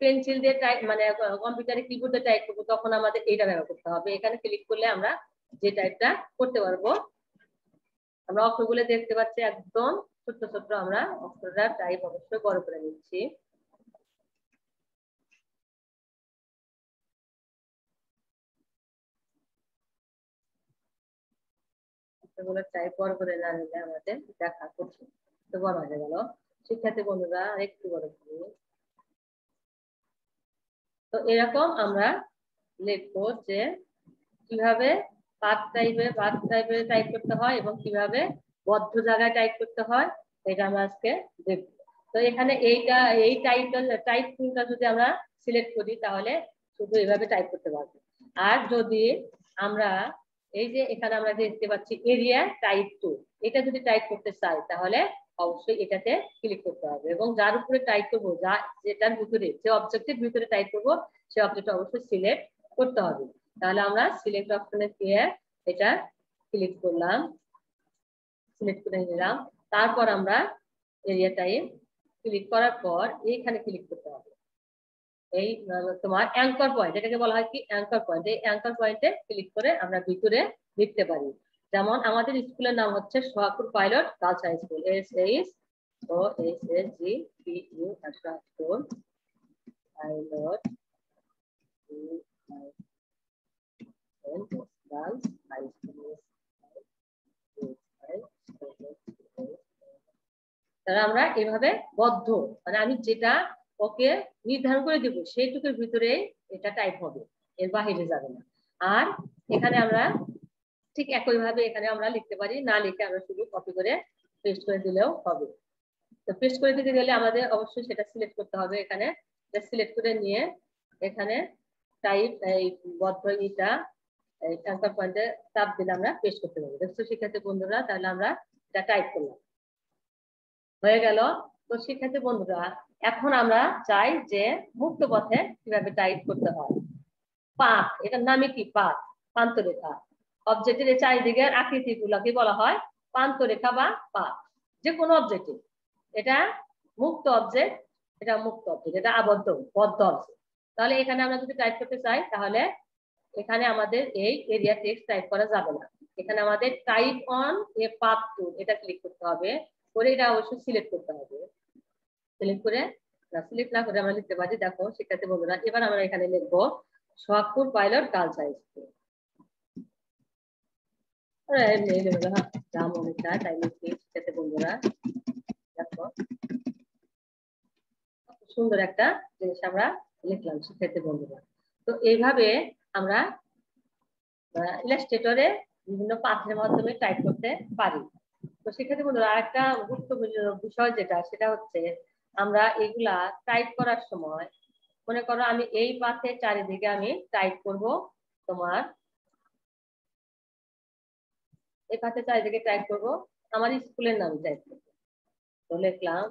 Speaker 1: পেন্সিল দিয়ে টাইপ মানে কম্পিউটারে কিবোর্ড টাইপ করব, তখন আমাদের এইটা ব্যবহার করতে হবে। এখানে ক্লিক করলে আমরা যে টাইপটা করতে পারব, আমরা অক্ষরগুলো দেখতে পাচ্ছি একদম, ছোট্ট ছোট্ট আমরা অক্ষরটা টাইপ অবশ্যই বড় করে নিচ্ছি। টাইপ বড় করে না নিলে আমাদের দেখা তো বড় হয়ে গেল। শিক্ষার্থী বন্ধুরা একটু বড় করি তো এরকম আমরা লিখব যে কীভাবে পাত টাইপে পাত টাইপে টাইপ করতে হয় এবং কীভাবে বদ্ধ জায়গায় টাইপ করতে হয়, এটা আমরা আজকে দেখব। তো এখানে এইটা, এই টাইপটা টাইপ টুলটা যদি আমরা সিলেক্ট করি, তাহলে শুধু এভাবে টাইপ করতে পারব। আর যদি আমরা এই যে এখানে আমরা দেখতে পাচ্ছি এরিয়া টাইপ টু এটা যদি টাইপ করতে চাই, তাহলে অবশ্যই এটাতে ক্লিক করতে হবে এবং যার উপরে টাইপ করব, যা যেটার ভিতরে, যে অবজেক্টের ভিতরে টাইপ করব, সে অবজেক্ট অবশ্যই সিলেক্ট করতে হবে। তাহলে আমরা সিলেক্ট অপশনে গিয়ে এটা ক্লিক করলাম সিলেক্ট করে নিলাম। তারপর আমরা এরিয়া টাইপ ক্লিক করার পর এইখানে ক্লিক করতে হবে। এই, তোমার অ্যাঙ্কর পয়েন্ট এটাকে বলা হয় কি অ্যাঙ্কর পয়েন্ট এই অ্যাঙ্কর পয়েন্টে ক্লিক করে আমরা ভিতরে লিখতে পারি। যেমন আমাদের স্কুলের নাম হচ্ছে Sohapur pilot girls high school S H O S S G P U school pilot girls high school তাহলে আমরা এভাবে বদ্ধ মানে আমি যেটা ওকে নির্ধারণ করে দিব সেইটুকুর ভিতরে এটা টাইপ হবে এর বাহিরে যাবে না আর এখানে আমরা ঠিক একইভাবে এখানে আমরা লিখতে পারি, না লিখে আমরা শুধু কপি করে পেস্ট করে দিলেও হবে। তো পেস্ট করে দিতে গেলে আমাদের অবশ্যই সেটা সিলেক্ট করতে হবে এখানে। সিলেক্ট করে নিয়ে এখানে টাইপ এই বদ্ধ ইটা অ্যাঙ্কার পয়েন্টে চাপ দিলে আমরা পেস্ট করতে পারব। দেখছ শিক্ষার্থী বন্ধুরা, তাহলে আমরা এটা টাইপ করলাম। হয়ে গেল। তো শিক্ষার্থী বন্ধুরা, এখন আমরা চাই যে মুক্ত পথে কীভাবে টাইপ করতে হয়। পাত, এটার নামে কি পাত? পান্তরেখা অবজেক্টের চারিদিকের আকৃতি গুলাকে বলা হয় পান্তরেখা বা পাত। যে কোনো অবজেক্টে এটা মুক্ত অবজেক্ট এটা মুক্ত অবজেক্ট এটা আবদ্ধ, বদ্ধ অবজেক্ট তাহলে এখানে আমরা যদি টাইপ করতে চাই, তাহলে এখানে আমাদের এই এরিয়া টেক্সট টাইপ করা যাবে না। এখানে আমাদের type on a path to এটা ক্লিক করতে হবে। করে এটা অবশ্যই সিলেক্ট করতে হবে। সিলেক্ট করে সিলেক্ট না করে আমরা লিখতে পারি, দেখো, শিক্ষার্থী বন্ধুরা, এবার আমরা এখানে লিখব Sohagpur pilot girls high school যা চায় তাই লিখি শিক্ষার্থী বন্ধুরা। দেখো সুন্দর একটা জিনিস আমরা লিখলাম শিক্ষার্থী বন্ধুরা। তো এইভাবে আমরা ইলাস্ট্রেটরে বিভিন্ন পাথের মাধ্যমে টাইপ করতে পারি। তো শিক্ষার্থী বন্ধুরা, আরেকটা গুরুত্বপূর্ণ বিষয় যেটা, সেটা হচ্ছে আমরা এগুলা টাইপ করার সময়, মনে করো আমি এই পাথের চারিদিকে আমি টাইপ করব তোমার এই পাশে চারিদিকে টাইপ করব আমার স্কুলের নাম টাইপ ক্লাব তো লিখলাম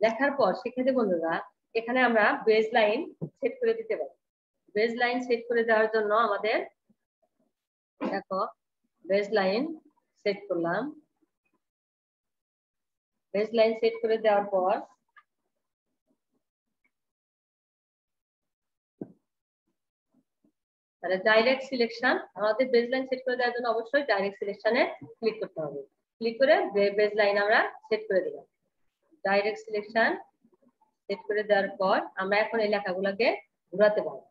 Speaker 1: লেখার পর, শিক্ষার্থী বন্ধুরা, এখানে আমরা বেজ লাইন সেট করে দিতে পারি। বেজ লাইন সেট করে দেওয়ার জন্য আমাদের, দেখো বেজ লাইন সেট করলাম। বেজ লাইন সেট করে দেওয়ার পর, তাহলে ডাইরেক্ট সিলেকশন আমাদের বেজ লাইন সেট করে দেওয়ার জন্য অবশ্যই ডাইরেক্ট সিলেকশনে ক্লিক করতে হবে। ক্লিক করে বেজ লাইন আমরা সেট করে দিলাম। ডাইরেক্ট সিলেকশন সেট করে দেওয়ার পর আমরা এখন এই লেখাগুলোকে ঘুরাতে পারব।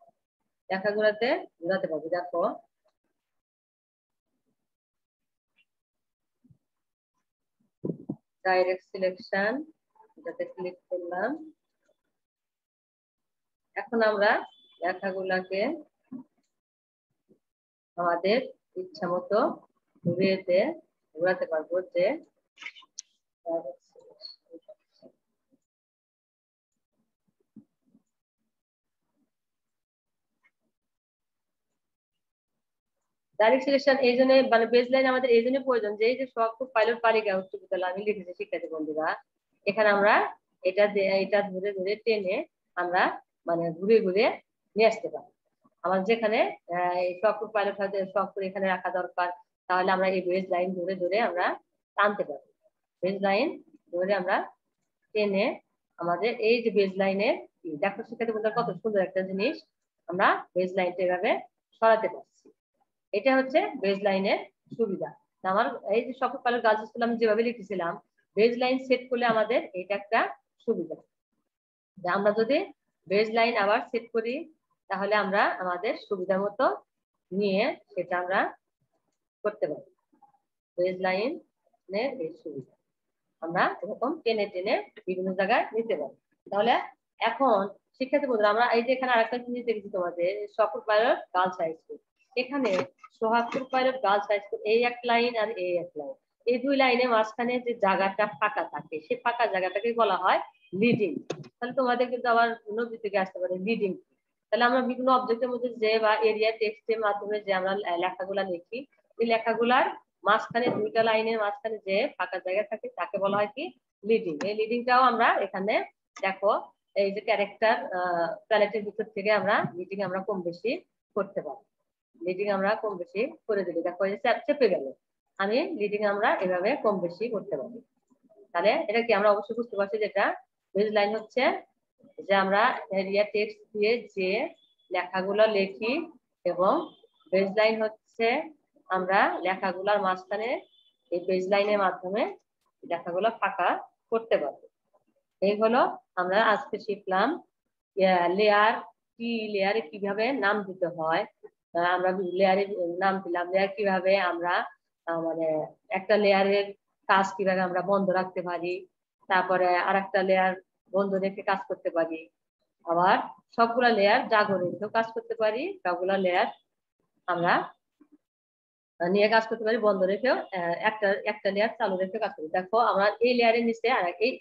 Speaker 1: লেখাগুলোতে ঘুরাতে পারব, দেখো। ডাইরেক্ট সিলেকশন এটাতে ক্লিক করলাম। এখন আমরা লেখাগুলাকে আমাদের ইচ্ছা মতো ঘুরিয়েতে ঘুরাতে পারব যে ডাইরেক্ট সিলেকশন এই জন্য মানে বেস লাইন আমাদের এই জন্য প্রয়োজন যে এই যে সব পাইলট পালিকা উচ্চ বিদ্যালয় আমি লিখেছি শিক্ষার্থী বন্ধুরা। এখানে আমরা এটা এটা ধরে ধরে টেনে আমরা মানে ঘুরে ঘুরে নিয়ে আসতে পারি। আমার যেখানে শখপুর পাইলট শখপুর এখানে রাখা দরকার। তাহলে আমরা এই বেজ লাইন ধরে ধরে আমরা টানতে পারি। বেজ লাইন ধরে আমরা টেনে আমাদের এই যে বেজ লাইনের দেখো শিক্ষার্থী বন্ধুরা কত সুন্দর একটা জিনিস। আমরা বেজ লাইনটা এভাবে সরাতে পারছি। এটা হচ্ছে বেজ লাইনের সুবিধা। আমার এই যে সকল গার্লস স্কুল আমি যেভাবে লিখেছিলাম বেজ লাইন সেট করলে আমাদের এটা একটা সুবিধা। আমরা যদি বেজ লাইন আবার সেট করি, তাহলে আমরা আমাদের সুবিধা মতো নিয়ে সেটা আমরা করতে পারি। বেজ লাইন এই সুবিধা। আমরা এরকম টেনে টেনে বিভিন্ন জায়গায় নিতে পারি। তাহলে এখন শিক্ষার্থী বন্ধুরা, আমরা এই যে এখানে আরেকটা জিনিস দেখেছি তোমাদের সকল পাইলট গার্লস হাই স্কুল এখানে Sohagpur pilot girls high school এই এক লাইন আর এই এক লাইন এই দুই লাইনে মাঝখানে যে জায়গাটা ফাঁকা থাকে সেই ফাঁকা জায়গাটাকে বলা হয় লিডিং তাহলে তোমাদের কিন্তু আবার নদী থেকে আসতে পারে লিডিং তাহলে আমরা বিভিন্ন অবজেক্টের মধ্যে যে বা এরিয়া টেক্সটের মাধ্যমে যে আমরা লেখাগুলা লিখি এই লেখাগুলার মাঝখানে দুইটা লাইনের মাঝখানে যে ফাঁকা জায়গা থাকে, তাকে বলা হয় কি? লিডিং এই লিডিংটাও আমরা এখানে দেখো, এই যে ক্যারেক্টার প্যালেটের ভিতর থেকে আমরা লিডিং আমরা কম বেশি করতে পারি। লিডিং আমরা কম বেশি করে দিলি, দেখো এই চেপে গেল। আমি লিডিং আমরা এভাবে কম বেশি করতে পারি। তাহলে এটা কি আমরা অবশ্যই বুঝতে পারছি যেটা বেজ লাইন হচ্ছে যে আমরা এরিয়া টেক্সট দিয়ে যে লেখাগুলো লিখি এবং বেজ লাইন হচ্ছে আমরা লেখাগুলোর মাঝখানে এই বেজ লাইনের মাধ্যমে লেখাগুলো ফাঁকা করতে পারব। এই হলো আমরা আজকে শিখলাম লেয়ার কি লেয়ারে কীভাবে নাম দিতে হয়। আমরা লেয়ারে নাম দিলাম লেয়ার কীভাবে আমরা মানে একটা লেয়ারের কাজ কীভাবে আমরা বন্ধ রাখতে পারি, তারপরে আর একটা লেয়ার বন্ধ রেখে কাজ করতে পারি। আবার সবগুলা লেয়ার জাগর কাজ করতে পারি, সবগুলা লেয়ার আমরা নিয়ে কাজ করতে পারি, বন্ধ রেখেও একটা একটা লেয়ার চালু রেখে কাজ করি। দেখো, আমরা এই লেয়ারের নিচে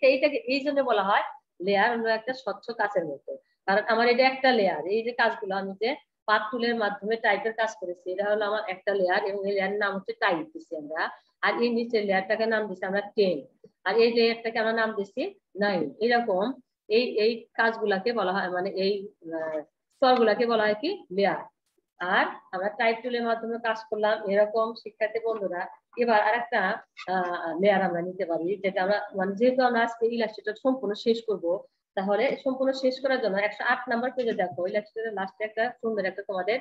Speaker 1: এইটাকে, এই জন্য বলা হয় লেয়ার হলো একটা স্বচ্ছ কাচের মতো কারণ আমার এটা একটা লেয়ার এই যে কাজগুলো আমি যে পাত টুলের মাধ্যমে টাইপের কাজ করেছি, এটা হলো আমার একটা লেয়ার এবং এই লেয়ারের নাম হচ্ছে টাইপ দিচ্ছি আমরা। আর এই নিচের লেয়ারটাকে নাম দিচ্ছি আমরা টেন আর এই লেয়ারটাকে আমরা নাম দিচ্ছি নাইন এরকম এই এই কাজগুলাকে বলা হয় মানে এই স্তরগুলাকে বলা হয় কি? লেয়ার আর আমরা টাইপ টুলের মাধ্যমে কাজ করলাম। এরকম শিক্ষার্থী বন্ধুরা, এবার আরেকটা লেয়ার আমরা নিতে পারি, যেটা আমরা মানে যেহেতু আমরা আজকে ইলাস্ট্রেটর সম্পূর্ণ শেষ করব, তাহলে সম্পূর্ণ শেষ করার জন্য একশো আট নাম্বার পেজে দেখো, ইলাস্ট্রেটরের লাস্টে একটা সুন্দর একটা তোমাদের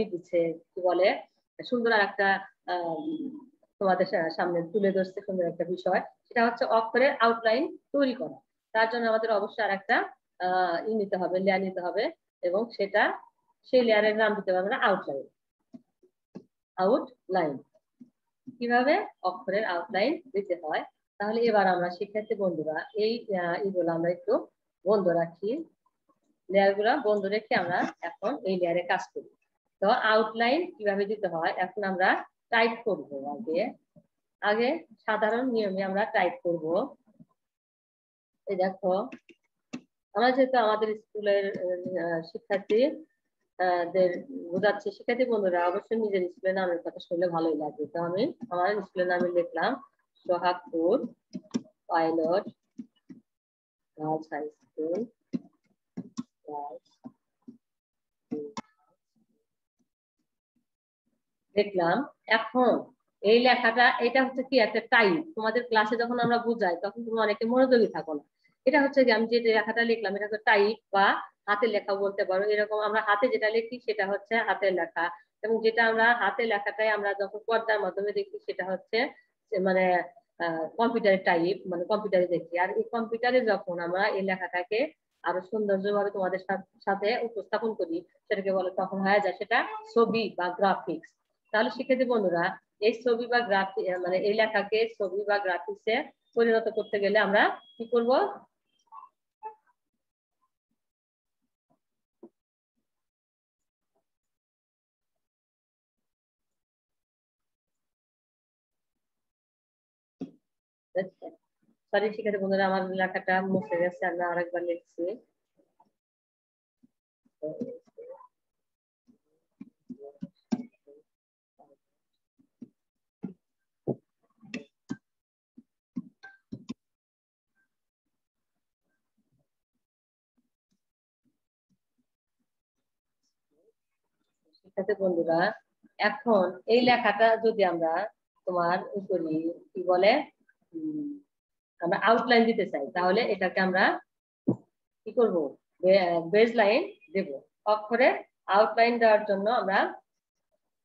Speaker 1: ই দিচ্ছে, কি বলে? সুন্দর আর একটা তোমাদের সামনে তুলে ধরছে সুন্দর একটা বিষয়, সেটা হচ্ছে অক্ষরের আউটলাইন তৈরি করা। তার জন্য আমাদের অবশ্যই আর একটা ই নিতে হবে লেয়ার নিতে হবে, এবং সেটা সেই লেয়ারের নাম দিতে পারবে না আউটলাইন আউটলাইন কীভাবে? অক্ষরের আউটলাইন দিতে হয়। তাহলে এবার আমরা শিক্ষার্থী বন্ধুরা, এই ইগুলো আমরা একটু বন্ধ রাখি। লেয়ারগুলা বন্ধ রেখে আমরা এখন এই লেয়ারে কাজ করি। তো আউটলাইন কীভাবে দিতে হয়, এখন আমরা টাইপ করব আগে। আগে সাধারণ নিয়মে আমরা টাইপ করব। এই দেখো, আমরা যেহেতু আমাদের স্কুলের শিক্ষার্থী বোঝাচ্ছি, শিক্ষার্থী বন্ধুরা, অবশ্যই নিজের স্কুলের নামের কথা শুনলে ভালোই লাগবে। তো আমি আমার স্কুলের নামে লিখলাম, Sohagpur pilot girls high school দেখলাম এখন এই লেখাটা, এটা হচ্ছে কি একটা টাইপ। তোমাদের ক্লাসে যখন আমরা বুঝাই, তখন তুমি অনেকে মনোযোগী থাকো না। এটা হচ্ছে কি, আমি যে লেখাটা লিখলাম, এটা হচ্ছে টাইপ বা হাতের লেখা বলতে পারো। এরকম আমরা হাতে যেটা লিখি সেটা হচ্ছে হাতের লেখা। এবং যেটা আমরা হাতের লেখাটাই আমরা যখন পর্দার মাধ্যমে দেখি সেটা হচ্ছে মানে কম্পিউটারের টাইপ মানে কম্পিউটারে দেখি। আর এই কম্পিউটারে যখন আমরা এই লেখাটাকে আরও সৌন্দর্যভাবে তোমাদের সাথে উপস্থাপন করি, সেটাকে বলে তখন হয়ে যায় সেটা ছবি বা গ্রাফিক্স তাহলে শিক্ষার্থী বন্ধুরা, এই ছবি বা গ্রাফিক মানে এই লেখাকে ছবি বা গ্রাফিক্সে পরিণত করতে গেলে আমরা কি করব? সরি শিক্ষার্থী বন্ধুরা, আমার লেখাটা মুছে গেছে, আমি আরেকবার লিখছি। বন্ধুরা, এখন এই লেখাটা যদি আমরা তোমার করি কি বলে? আমরা আউটলাইন দিতে চাই, তাহলে এটাকে আমরা কি করব? বেজ লাইন দেব। অক্ষরে আউটলাইন দেওয়ার জন্য আমরা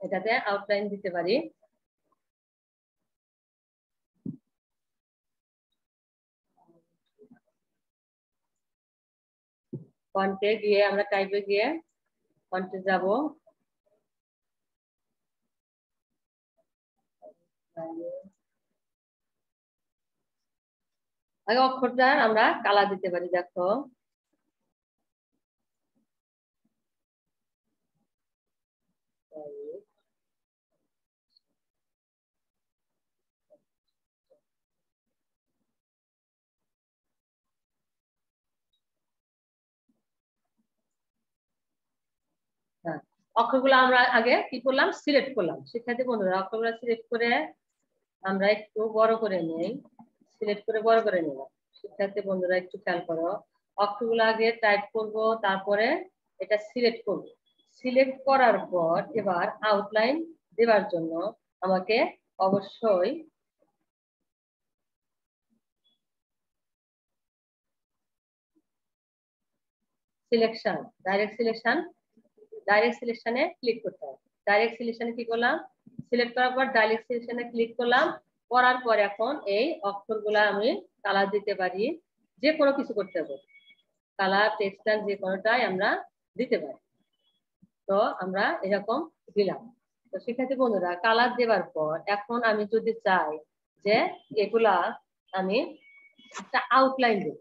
Speaker 1: এটাতে আউটলাইন দিতে পারি। ফন্টে গিয়ে আমরা টাইপে গিয়ে ফন্টে যাব। আগে অক্ষরটা আমরা কালা দিতে পারি, দেখো। হ্যাঁ অক্ষরগুলো আমরা আগে কি করলাম? সিলেক্ট করলাম। শিক্ষার্থী বন্ধুরা, অক্ষরগুলো সিলেক্ট করে আমরা একটু বড় করে নেই। সিলেক্ট করে বড় করে নিলাম শিক্ষার্থী বন্ধুরা, একটু খেয়াল করো। অক্ষরগুলো আগে টাইপ করব, তারপরে এটা সিলেক্ট করব। সিলেক্ট করার পর এবার আউটলাইন দেওয়ার জন্য আমাকে অবশ্যই সিলেকশন ডাইরেক্ট সিলেকশন ডাইরেক্ট সিলেকশনে ক্লিক করতে হবে। ডাইরেক্ট সিলেকশনে কি করলাম? সিলেক্ট করার পর ডাইরেক্ট সিলেকশনে ক্লিক করলাম। করার পর এখন এই অক্ষরগুলো আমি কালার দিতে পারি, যে কোনো কিছু করতে হবে কালার টেক্সটার যে কোনোটাই আমরা দিতে পারি। তো আমরা এরকম দিলাম। তো শিক্ষার্থী বন্ধুরা কালার দেওয়ার পর এখন আমি যদি চাই যে এগুলা আমি একটা আউটলাইন দেব।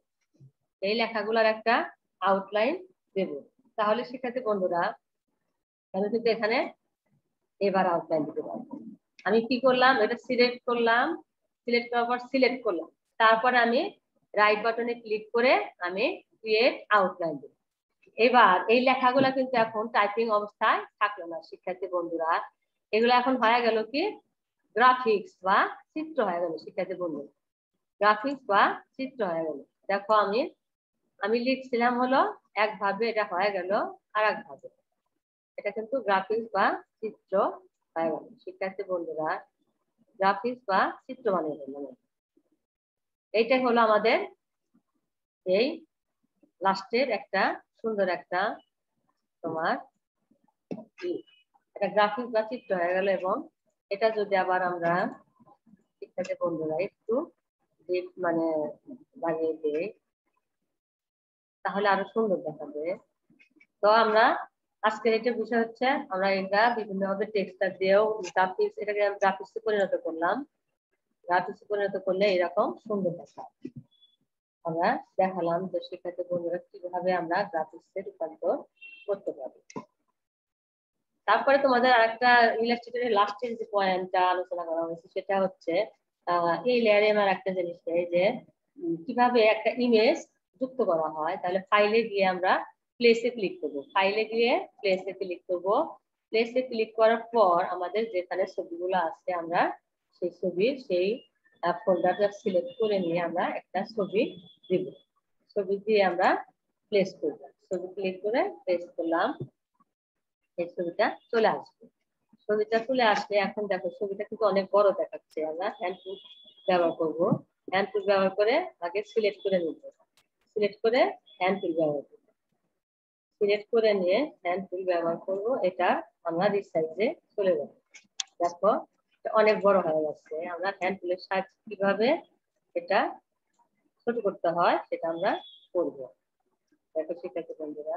Speaker 1: এই লেখাগুলার একটা আউটলাইন দেব। তাহলে শিক্ষার্থী বন্ধুরা, আমি কিন্তু এখানে এবার আউটলাইন দিতে পারব। আমি কি করলাম? এটা সিলেক্ট করলাম। সিলেক্ট করার পর সিলেক্ট করলাম। তারপরে আমি রাইট বাটনে ক্লিক করে আমি ক্রিয়েট আউটলাইন দিই এবার এই লেখাগুলো কিন্তু এখন টাইপিং অবস্থায় থাকল না, শিক্ষার্থী বন্ধুরা। এগুলো এখন হয়ে গেল কি? গ্রাফিক্স বা চিত্র হয়ে গেল, শিক্ষার্থী বন্ধু গ্রাফিক্স বা চিত্র হয়ে গেল। দেখো আমি আমি লিখছিলাম হলো একভাবে এটা হয়ে গেল আর একভাবে এটা কিন্তু গ্রাফিক্স বা চিত্র শিক্ষার্থী বন্ধুরা, গ্রাফিক্স বা চিত্র বানিয়ে গেল এইটাই হলো আমাদের এই লাস্টের একটা সুন্দর একটা তোমার একটা গ্রাফিক্স বা চিত্র হয়ে গেল এবং এটা যদি আবার আমরা শিক্ষার্থী বন্ধুরা একটু মানে বানিয়ে দিই, তাহলে আরও সুন্দর দেখাবে। তো আমরা আজকের এটা বিষয় হচ্ছে আমরা এটা বিভিন্ন ভাবে টেক্সটার দিয়েও গ্রাফিক্স এটাকে গ্রাফিক্সে পরিণত করলাম। গ্রাফিক্সে পরিণত করলে এরকম সুন্দর দেখা আমরা দেখালাম যে শিক্ষার্থী বন্ধুরা কীভাবে আমরা গ্রাফিক্সে রূপান্তর করতে পারি। তারপরে তোমাদের আরেকটা ইলাস্ট্রেটরের লাস্টের যে পয়েন্টটা আলোচনা করা হয়েছে, সেটা হচ্ছে এই লেয়ারে আমার একটা জিনিস যে কীভাবে একটা ইমেজ যুক্ত করা হয়। তাহলে ফাইলে গিয়ে আমরা প্লেসে ক্লিক করব। ফাইলে গিয়ে প্লেসে ক্লিক করব। প্লেসে ক্লিক করার পর আমাদের যেখানে ছবিগুলো আছে, আমরা সেই ছবি, সেই ফোল্ডারটা সিলেক্ট করে নিয়ে আমরা একটা ছবি দিব। ছবি দিয়ে আমরা প্লেস করব। ছবি ক্লিক করে প্লেস করলাম। এই ছবিটা চলে আসবে। ছবিটা চলে আসলে এখন দেখো, ছবিটা কিন্তু অনেক বড় দেখাচ্ছে। আমরা হ্যান্ড ব্যবহার করব। হ্যান্ড ব্যবহার করে আগে সিলেক্ট করে নিব। সিলেক্ট করে হ্যান্ড ব্যবহার করব। সিলেক্ট করে নিয়ে হ্যান্ড টুল ব্যবহার করব, এটা আমরা রিসাইজে চলে যাব। দেখো অনেক বড় হয়ে যাচ্ছে আমরা হ্যান্ড টুলের সাহায্যে কীভাবে এটা ছোট করতে হয় সেটা আমরা করব। দেখো শিক্ষার্থী বন্ধুরা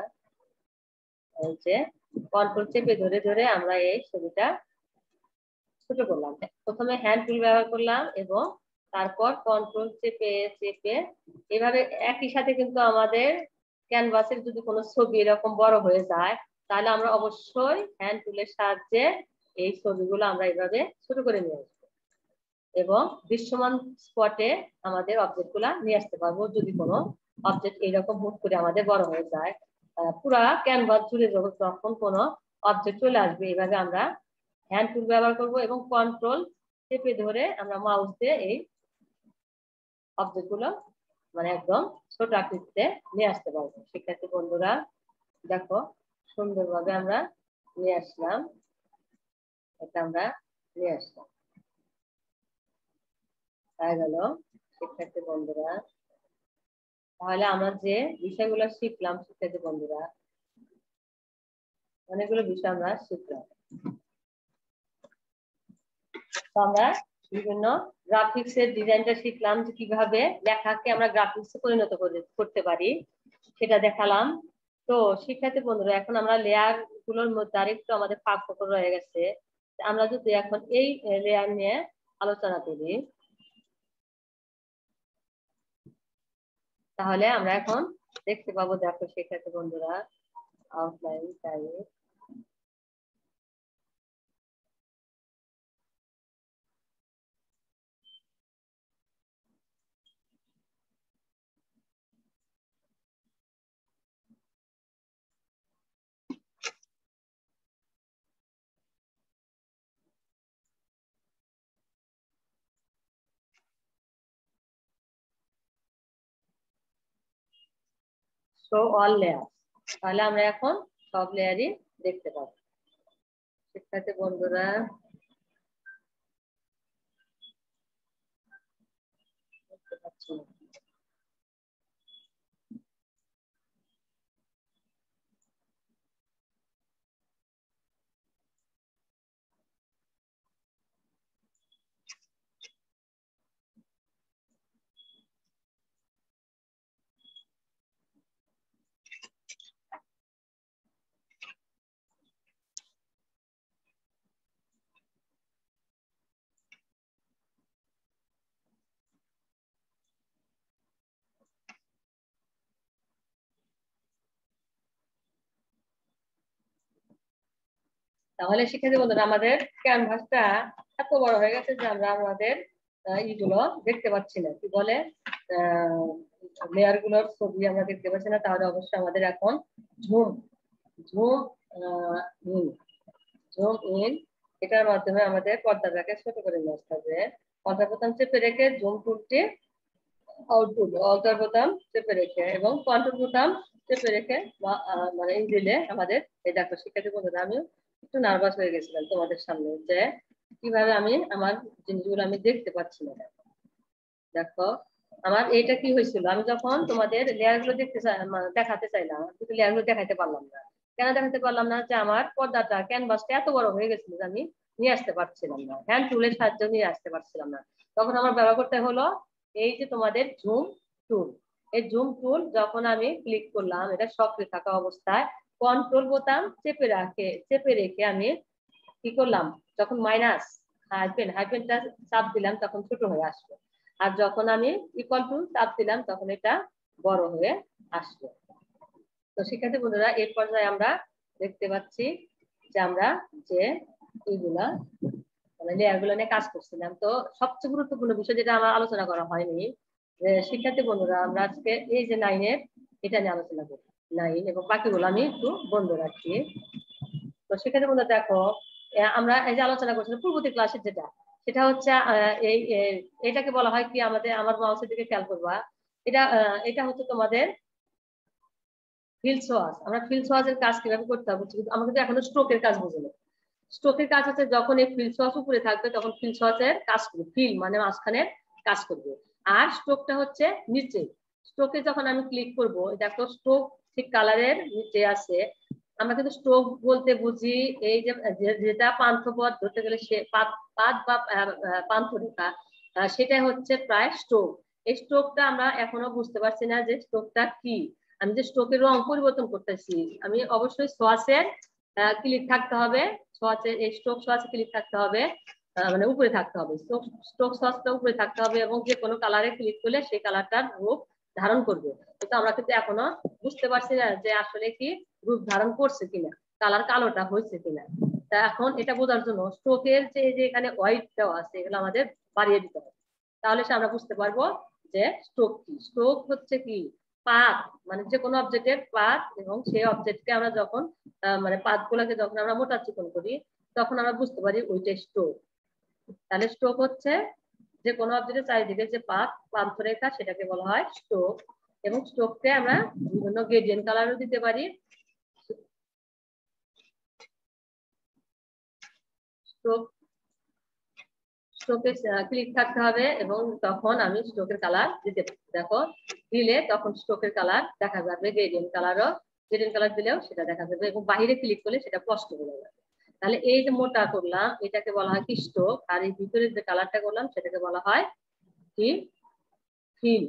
Speaker 1: যে কন্ট্রোল চেপে ধরে ধরে আমরা এই ছবিটা ছোট করলাম। প্রথমে হ্যান্ড টুল ব্যবহার করলাম এবং তারপর কন্ট্রোল চেপে চেপে এভাবে একই সাথে কিন্তু আমাদের ক্যানভাসের যদি কোনো ছবি এরকম বড় হয়ে যায়, তাহলে আমরা অবশ্যই হ্যান্ড টুলের সাহায্যে এই ছবিগুলো আমরা এইভাবে ছোট করে নিয়ে আসব। এবং দৃশ্যমান স্পটে আমাদের অবজেক্টগুলা নিয়ে আসতে পারব যদি কোনো অবজেক্ট এইরকম হুট করে আমাদের বড় হয়ে যায়। পুরা ক্যানভাস জুড়ে যখন তখন কোনো অবজেক্ট চলে আসবে এইভাবে আমরা হ্যান্ড টুল ব্যবহার করব এবং কন্ট্রোল চেপে ধরে আমরা মাউস দিয়ে এই অবজেক্টগুলো মানে একদম ছোট আকৃতিতে নিয়ে আসতে পারব। শিক্ষার্থী বন্ধুরা, দেখো, সুন্দরভাবে আমরা নিয়ে আসলাম। এটা আমরা নিয়ে আসলাম। হয়ে গেল, শিক্ষার্থী বন্ধুরা। তাহলে আমরা যে বিষয়গুলো শিখলাম, শিক্ষার্থী বন্ধুরা, অনেকগুলো বিষয় আমরা শিখলাম। আমরা বিভিন্ন গ্রাফিক্স এর ডিজাইনটা শিখলাম যে কীভাবে লেখাকে আমরা গ্রাফিক্স পরিণত করতে পারি, সেটা দেখালাম। তো শিক্ষার্থী বন্ধুরা, এখন আমরা লেয়ারগুলোর মধ্যে আরেকটু আমাদের পার্থক্য রয়ে গেছে। আমরা যদি এখন এই লেয়ার নিয়ে আলোচনা করি, তাহলে আমরা এখন দেখতে পাবো দেখো শিক্ষার্থী বন্ধুরা outline type show all layer তাহলে আমরা এখন সব লেয়ারই দেখতে পাবো। শিক্ষার্থী বন্ধুরা তাহলে শিক্ষার্থী বন্ধুরা, আমাদের ক্যানভাসটা এত বড় হয়ে গেছে যে আমরা আমাদের ইগুলো দেখতে পাচ্ছি না। কি বলে? লেয়ারগুলোর ছবি আমরা দেখতে পাচ্ছি না, তাহলে অবশ্যই আমাদের এখন ঝুম ঝুম ইন ঝুম ইন এটার মাধ্যমে আমাদের পর্দাটাকে ছোট করে নিয়ে আসতে হবে। পর্দা বোতাম চেপে রেখে জুম টুলটি আউটপুট অল্টার বোতাম চেপে রেখে এবং কন্ট্রোল বোতাম চেপে রেখে মানে ইন আমাদের, এই দেখো শিক্ষার্থী বন্ধুরা, আমিও একটু নার্ভাস হয়ে গেছিলাম তোমাদের সামনে যে কীভাবে আমি আমার জিনিসগুলো আমি দেখতে পাচ্ছি না। দেখো, আমার এটা কি হয়েছিল? আমি যখন তোমাদের লেয়ারগুলো দেখতে দেখাতে চাইলাম, কিন্তু লেয়ারগুলো দেখাতে পারলাম না। কেন দেখাতে পারলাম না? যে আমার পর্দাটা ক্যানভাসটা এত বড় হয়ে গেছিল যে আমি নিয়ে আসতে পারছিলাম না। হ্যান্ড টুলের সাহায্যে নিয়ে আসতে পারছিলাম না। তখন আমার ব্যবহার করতে হলো এই যে তোমাদের জুম টুল এই জুম টুল যখন আমি ক্লিক করলাম, এটা সক্রিয় থাকা অবস্থায় কন্ট্রোল বোতাম চেপে রাখে, চেপে রেখে আমি কি করলাম? যখন মাইনাস হাইপেন হাইপেনটা চাপ দিলাম তখন ছোট হয়ে আসবে আর যখন আমি ইকুয়াল টু চাপ দিলাম তখন এটা বড় হয়ে আসবে তো শিক্ষার্থী বন্ধুরা, এর পর্যায়ে আমরা দেখতে পাচ্ছি যে আমরা যে এইগুলা মানে লেয়ারগুলো নিয়ে কাজ করছিলাম। তো সবচেয়ে গুরুত্বপূর্ণ বিষয় যেটা আমার আলোচনা করা হয়নি, যে শিক্ষার্থী বন্ধুরা, আমরা আজকে এই যে নাইনের এটা নিয়ে আলোচনা করি নাইন এবং বাকিগুলো আমি একটু বন্ধ রাখছি। তো সেখানে মধ্যে দেখো আমরা এই যে আলোচনা করছিলাম, পূর্ববর্তী ক্লাসের যেটা, সেটা হচ্ছে এই এটাকে বলা হয় কি, আমাদের, আমার মাউসের দিকে খেয়াল করবা। এটা এটা হচ্ছে তোমাদের ফিল্ড সোয়াস আমরা ফিল্ড সোয়াসের কাজ কীভাবে করতে হবে আমরা কিন্তু এখনও স্ট্রোকের কাজ বুঝলো স্ট্রোকের কাজ হচ্ছে যখন এই ফিল্ড সোয়াস উপরে থাকবে, তখন ফিল্ড সোয়াসের কাজ করবে ফিল মানে মাঝখানে কাজ করবে। আর স্ট্রোকটা হচ্ছে নিচে। স্ট্রোকে যখন আমি ক্লিক করব, দেখো স্ট্রোক ঠিক কালারের নিচে আছে। আমরা কিন্তু স্ট্রোক বলতে বুঝি, এই যে যেটা পান্থপথ ধরতে গেলে সে পাত বা পান্থরেখা সেটাই হচ্ছে প্রায় স্ট্রোক এই স্ট্রোকটা আমরা এখনও বুঝতে পারছি না যে স্ট্রোকটা কি। আমি যে স্ট্রোকের রং পরিবর্তন করতেছি, আমি অবশ্যই সোয়াসের ক্লিক থাকতে হবে। সোয়াসের এই স্ট্রোক সোয়াসে ক্লিক থাকতে হবে মানে উপরে থাকতে হবে। স্ট্রোক সোয়াসটা উপরে থাকতে হবে এবং যে কোনো কালারে ক্লিক করলে সেই কালারটার রূপ ধারণ করবে। কিন্তু আমরা কিন্তু এখনও বুঝতে পারছি না যে আসলে কি রূপ ধারণ করছে কিনা, কালার কালোটা হয়েছে কিনা। তা এখন এটা বোঝার জন্য স্ট্রোকের যে যে এখানে হোয়াইট দেওয়া আছে, এগুলো আমাদের বাড়িয়ে দিতে হবে। তাহলে সে আমরা বুঝতে পারব যে স্ট্রোক কি? স্ট্রোক হচ্ছে কি? পাত মানে যে কোনো অবজেক্টের পাত এবং সেই অবজেক্টকে আমরা যখন মানে পাত গুলাকে যখন আমরা মোটা চিকন করি, তখন আমরা বুঝতে পারি ওইটা স্ট্রোক তাহলে স্ট্রোক হচ্ছে যে কোনো অবজেক্টের চারিদিকে যে পাত পান্থরেখা সেটাকে বলা হয় স্ট্রোক এবং স্ট্রোককে আমরা বিভিন্ন গ্রেডিয়েন্ট কালারও দিতে পারি। স্ট্রোক স্ট্রোকে ক্লিক থাকতে হবে এবং তখন আমি স্ট্রোকের কালার দিতে দেখো, দিলে তখন স্ট্রোকের কালার দেখা যাবে গ্রেডিয়েন্ট কালারও গ্রেডিয়েন্ট কালার দিলেও সেটা দেখা যাবে এবং বাহিরে ক্লিক করলে সেটা স্পষ্ট হয়ে যাবে। তাহলে এই যে মোটা করলাম, এটাকে বলা হয় কি স্ট্রোক আর এই ভিতরের যে কালারটা করলাম, সেটাকে বলা হয় কি ফিল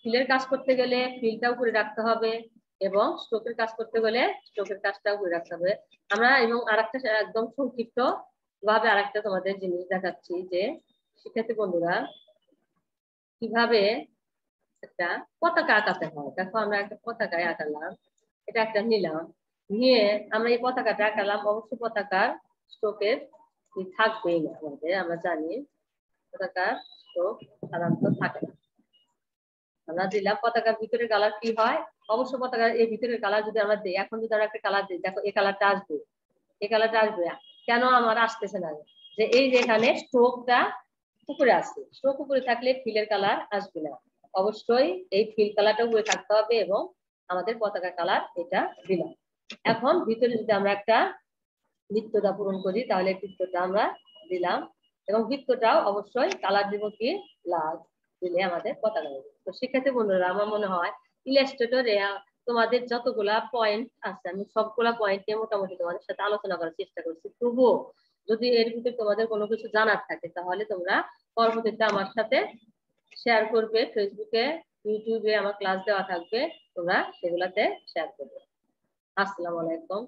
Speaker 1: ফিলের কাজ করতে গেলে ফিলটা উপরে রাখতে হবে এবং স্ট্রোকের কাজ করতে গেলে স্ট্রোকের কাজটাও করে রাখতে হবে। আমরা এবং আর একটা একদম সংক্ষিপ্ত ভাবে আর একটা তোমাদের জিনিস দেখাচ্ছি যে, শিক্ষার্থী বন্ধুরা, কীভাবে একটা পতাকা আঁকাতে হয়? দেখো, আমরা একটা পতাকায় আঁকালাম, এটা একটা নিলাম। নিয়ে আমরা এই পতাকাটা আঁকালাম। অবশ্যই পতাকার স্ট্রোকের থাকবেই না আমাদের, আমরা জানি পতাকার স্ট্রোক সাধারণত থাকে না। আমরা দিলাম পতাকার ভিতরে কালার কি হয়? অবশ্য পতাকার এই ভিতরের কালার যদি আমরা দিই, এখন যদি আমরা একটা কালার দিই, দেখো এই কালারটা আসবে। এই কালারটা আসবে। কেন আমার আসতেছে না? যে এই যে এখানে স্ট্রোকটা উপরে আসছে স্ট্রোক উপরে থাকলে ফিলের কালার আসবে না। অবশ্যই এই ফিল কালারটা উপরে থাকতে হবে এবং আমাদের পতাকা কালার এটা দিলাম। এখন ভিতরে যদি আমরা একটা বৃত্তটা পূরণ করি, তাহলে বৃত্তটা আমরা দিলাম। এবং বৃত্তটাও অবশ্যই কালার দিব কি? লাল দিলে আমাদের পতাকা তো শিক্ষার্থী বন্ধুরা, আমার মনে হয় ইলাস্ট্রেটরে তোমাদের যতগুলা পয়েন্ট আছে, আমি সবগুলা পয়েন্ট নিয়ে মোটামুটি তোমাদের সাথে আলোচনা করার চেষ্টা করছি। তবুও যদি এর ভিতরে তোমাদের কোনো কিছু জানার থাকে, তাহলে তোমরা পরবর্তীতে আমার সাথে শেয়ার করবে। ফেসবুকে ইউটিউবে আমার ক্লাস দেওয়া থাকবে, তোমরা সেগুলাতে শেয়ার করবে। আসসালামু আলাইকুম